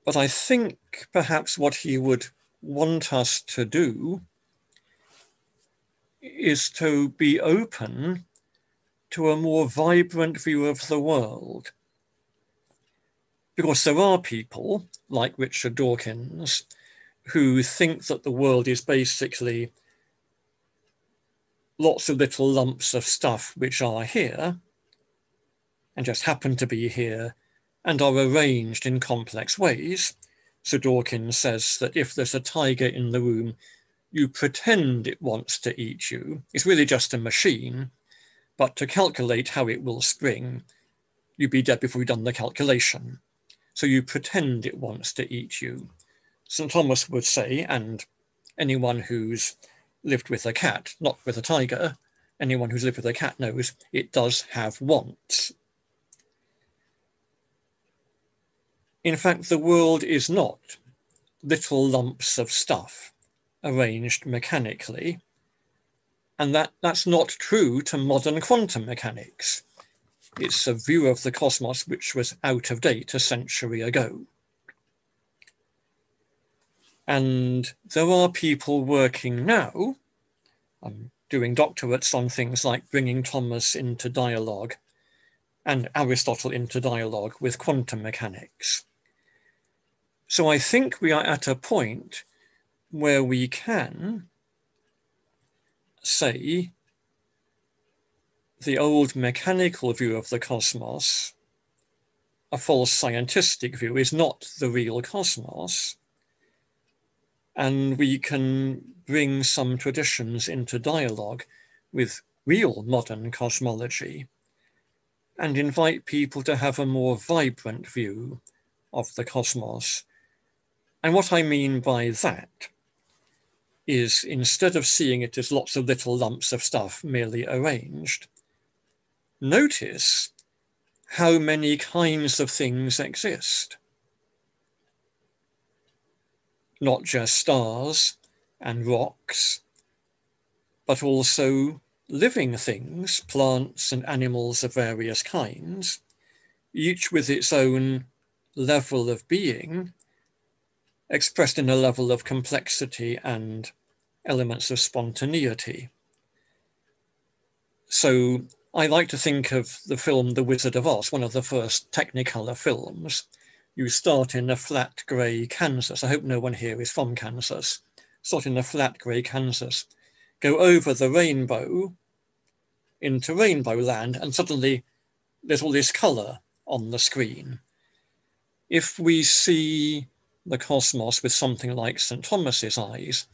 But I think perhaps what he would want us to do is to be open to a more vibrant view of the world. Because there are people like Richard Dawkins who think that the world is basically lots of little lumps of stuff which are here and just happen to be here and are arranged in complex ways. So Dawkins says that if there's a tiger in the room, you pretend it wants to eat you. It's really just a machine, but to calculate how it will spring, you'd be dead before you've done the calculation. So you pretend it wants to eat you. St. Thomas would say, and anyone who's lived with a cat, not with a tiger, anyone who's lived with a cat knows it does have wants. In fact, the world is not little lumps of stuff arranged mechanically. And that, that's not true to modern quantum mechanics. It's a view of the cosmos which was out of date a century ago. And there are people working now, um, doing doctorates on things like bringing Thomas into dialogue and Aristotle into dialogue with quantum mechanics. So I think we are at a point where we can say the old mechanical view of the cosmos, a false scientific view, is not the real cosmos. And we can bring some traditions into dialogue with real modern cosmology and invite people to have a more vibrant view of the cosmos. And what I mean by that is instead of seeing it as lots of little lumps of stuff merely arranged, notice how many kinds of things exist. Not just stars and rocks, but also living things, plants and animals of various kinds, each with its own level of being, expressed in a level of complexity and elements of spontaneity. So I like to think of the film The Wizard of Oz, one of the first Technicolor films. You start in a flat grey Kansas. I hope no one here is from Kansas. Start in a flat grey Kansas, go over the rainbow into rainbow land, and suddenly there's all this color on the screen. If we see the cosmos with something like St. Thomas's eyes,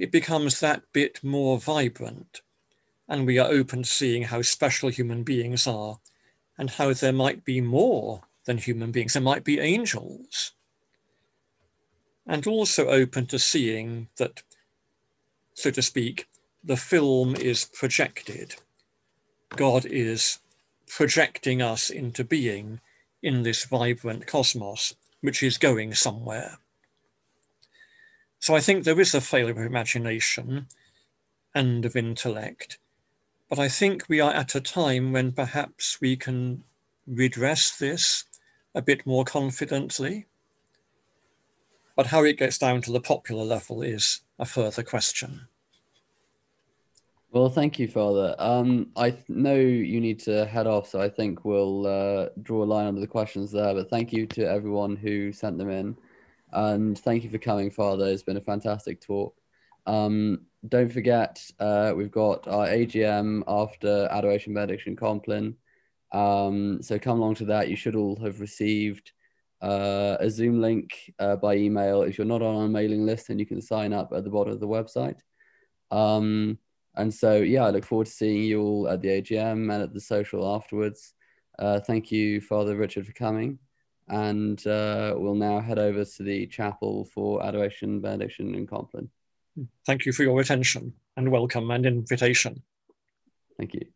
it becomes that bit more vibrant. And we are open to seeing how special human beings are and how there might be more than human beings. There might be angels. And also open to seeing that, so to speak, the film is projected. God is projecting us into being in this vibrant cosmos, which is going somewhere. So I think there is a failure of imagination and of intellect, but I think we are at a time when perhaps we can redress this a bit more confidently. But how it gets down to the popular level is a further question. Well, thank you, Father. Um, I know you need to head off, so I think we'll uh, draw a line under the questions there. But thank you to everyone who sent them in. And thank you for coming, Father. It's been a fantastic talk. Um, don't forget, uh, we've got our AGM after Adoration Benediction Compline. Um, so come along to that. You should all have received uh, a Zoom link uh, by email. If you're not on our mailing list, then you can sign up at the bottom of the website. Um, and so, yeah, I look forward to seeing you all at the AGM and at the social afterwards. Uh, thank you, Father Richard, for coming. And uh, we'll now head over to the chapel for adoration, benediction, and compline. Thank you for your attention and welcome and invitation. Thank you.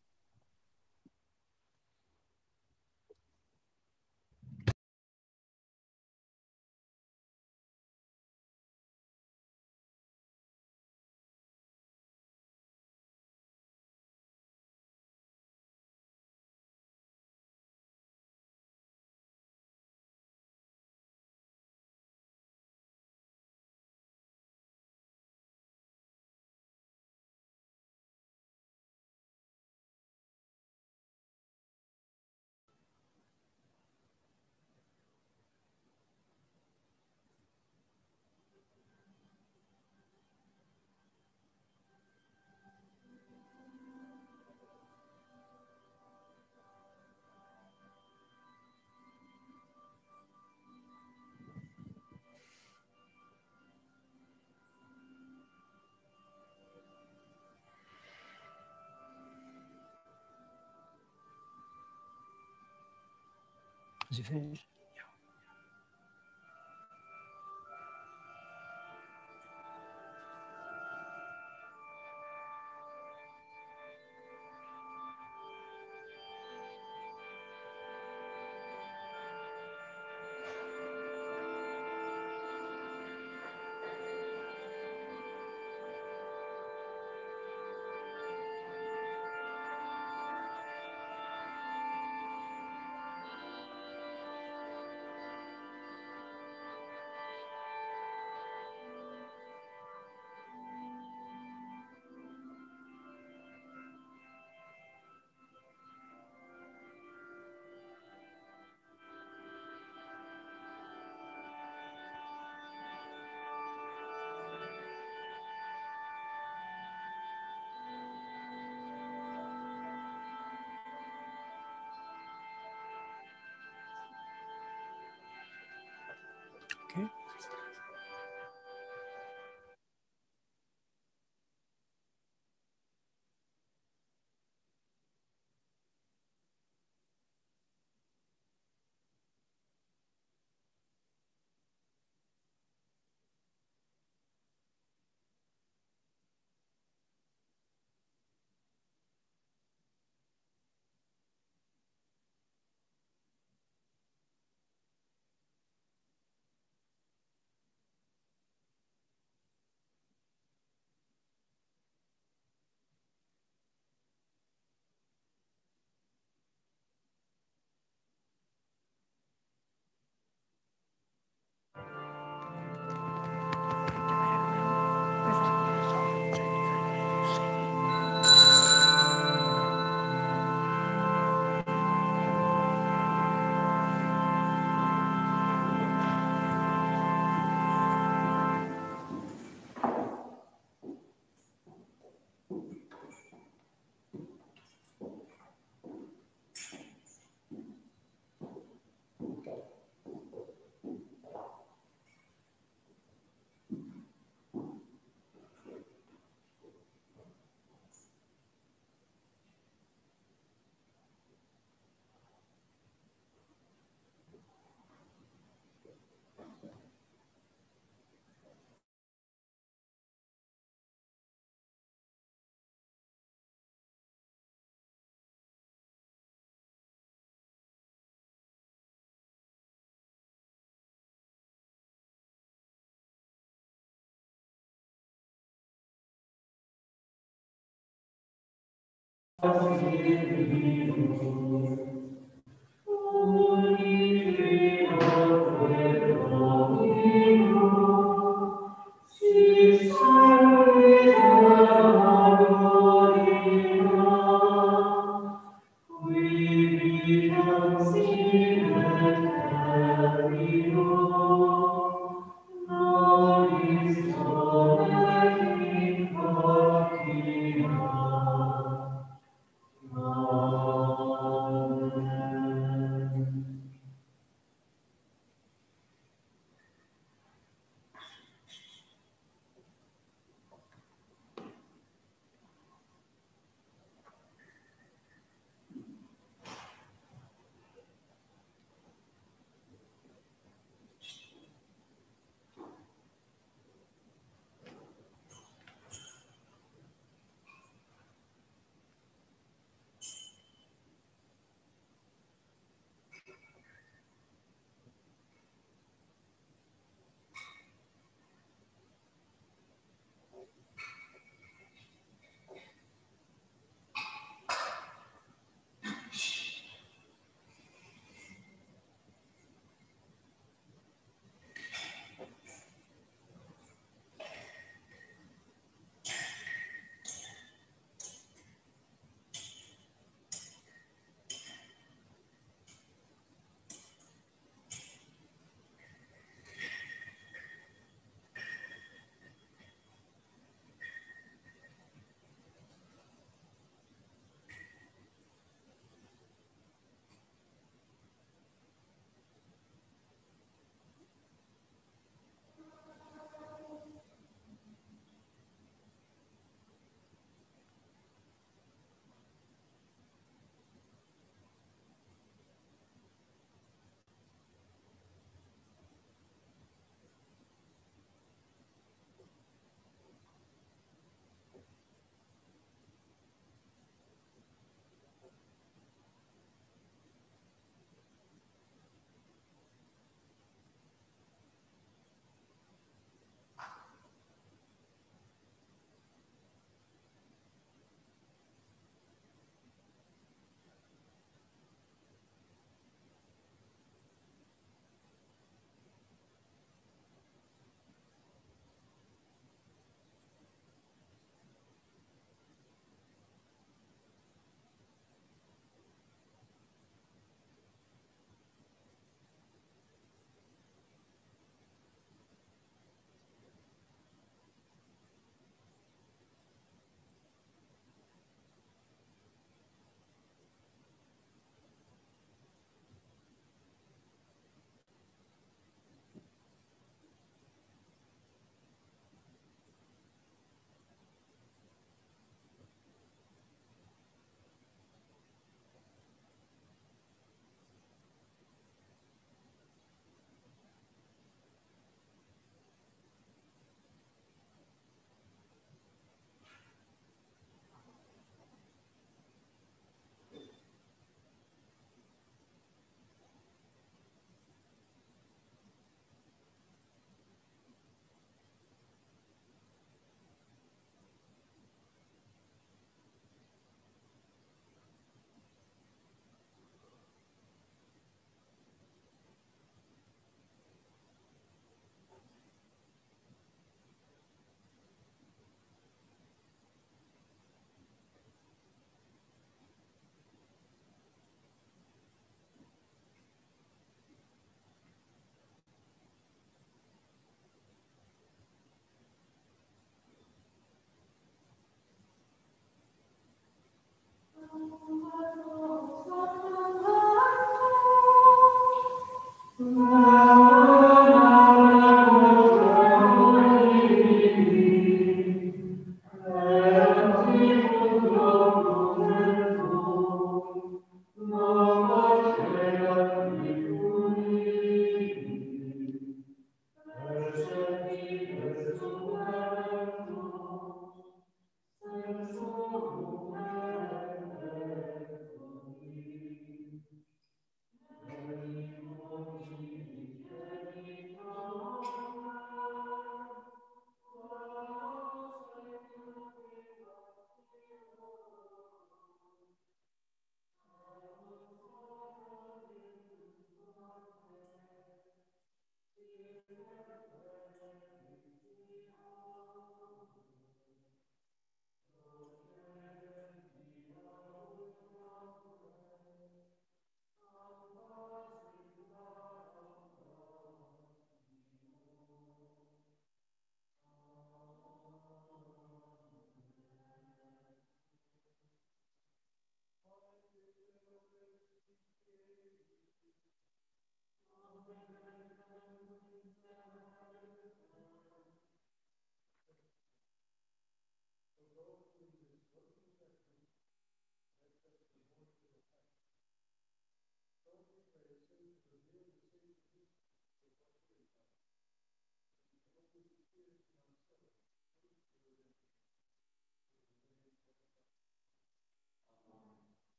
Is Amen.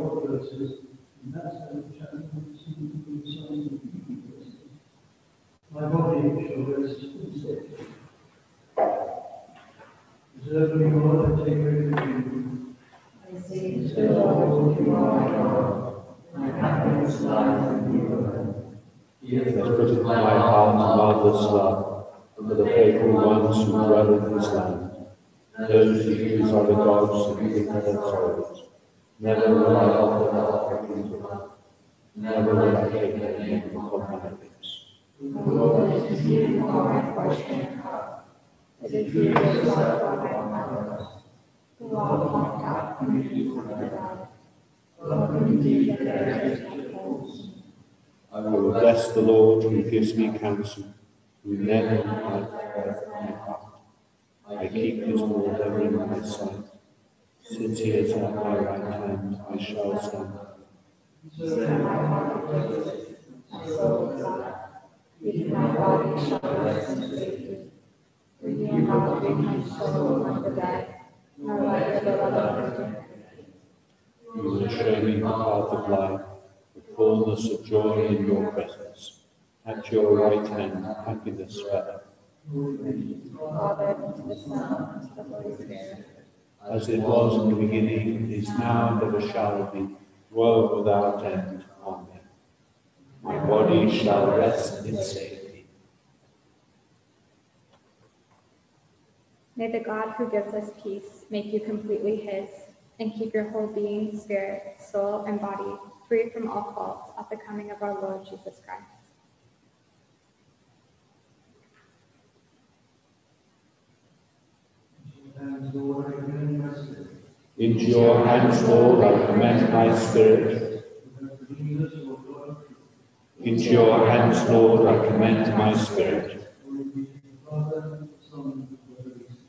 The verses, and that side of the chapter will see the recite the verses. My body shall rest in safety. Preserve me, Lord, and take refuge. I say, Still, Lord, you are my God, my happiness lies in you. He has put my heart marvelous love for the faithful ones who dwell in his land. Those who use other gods and give their souls. Never will I offer the offering to them. Never will I take their name upon my lips. Lord, it is you are my portion and cup. It is you yourself are my mother, who are plucked out from the deep of the earth. Lord, indeed there is. I will bless the Lord who gives me counsel, who never my prayer from my heart. I keep his word ever in my sight. Since he is at my right hand, I shall stand. My my my body shall rest in my beloved of You will show me the path of life, the fullness of joy in your presence. At your right hand, happiness forever. Father, As it was in the beginning, is now, and ever shall be, world without end. Amen. My body shall rest in safety. May the God who gives us peace make you completely his and keep your whole being, spirit, soul, and body free from all faults at the coming of our Lord Jesus Christ. And Lord, I commend my spirit. Into your hands, Lord, I commend my spirit. who has redeemed us, O God, Into your hands, Lord, I commend my spirit. Glory be to the Father, Son, and Holy Spirit.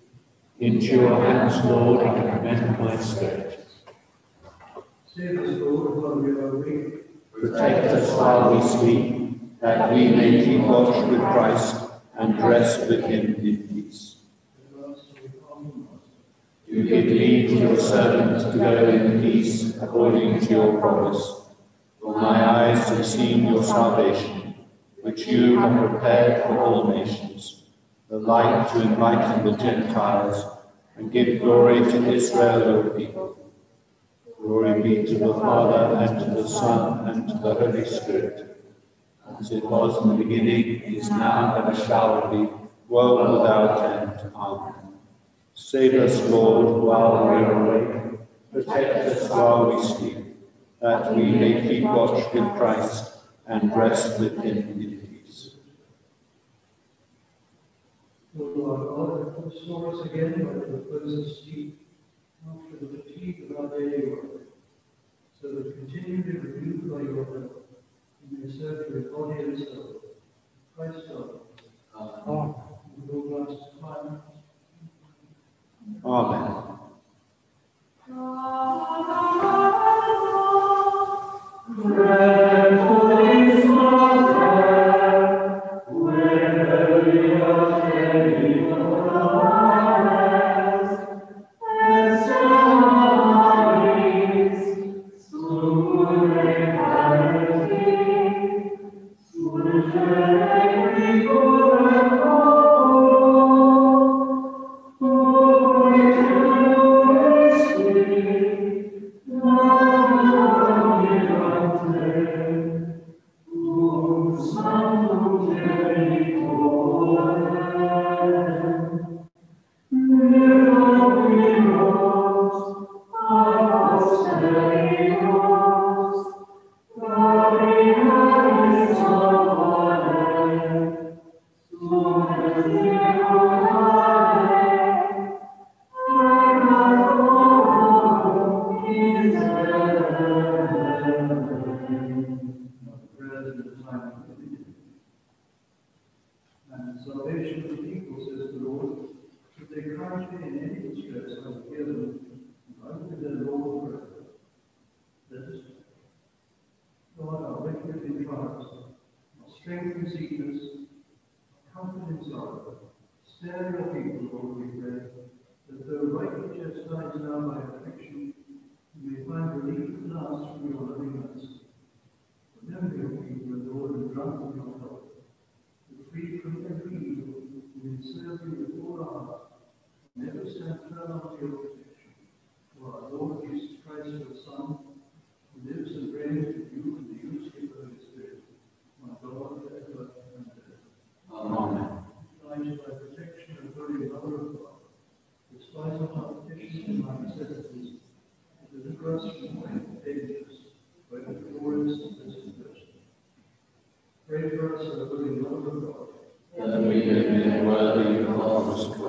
Into your hands, Lord, I commend my spirit. Save us, Lord, while we are awake. Protect us while we sleep, that we may keep watch with Christ and rest with him in peace. Give us, O common Master. You give leave to your servant to go in peace according to your promise. For my eyes have seen your salvation, which you have prepared for all nations, the light to enlighten the Gentiles and give glory to Israel, your people. Glory be to the Father, and to the Son, and to the Holy Spirit, as it was in the beginning, is now, and shall be, world without end. Amen. Save us, Lord, while we are awake. Protect us while we sleep, that we may keep watch with Christ and rest with him in peace. O Lord God, restore us again by the close sleep after the fatigue of our daily work, so that continually renewed by your help, we may serve your body and soul. Christ our Lord. Amen. Lord, bless climate. Amen. That we may be worthy of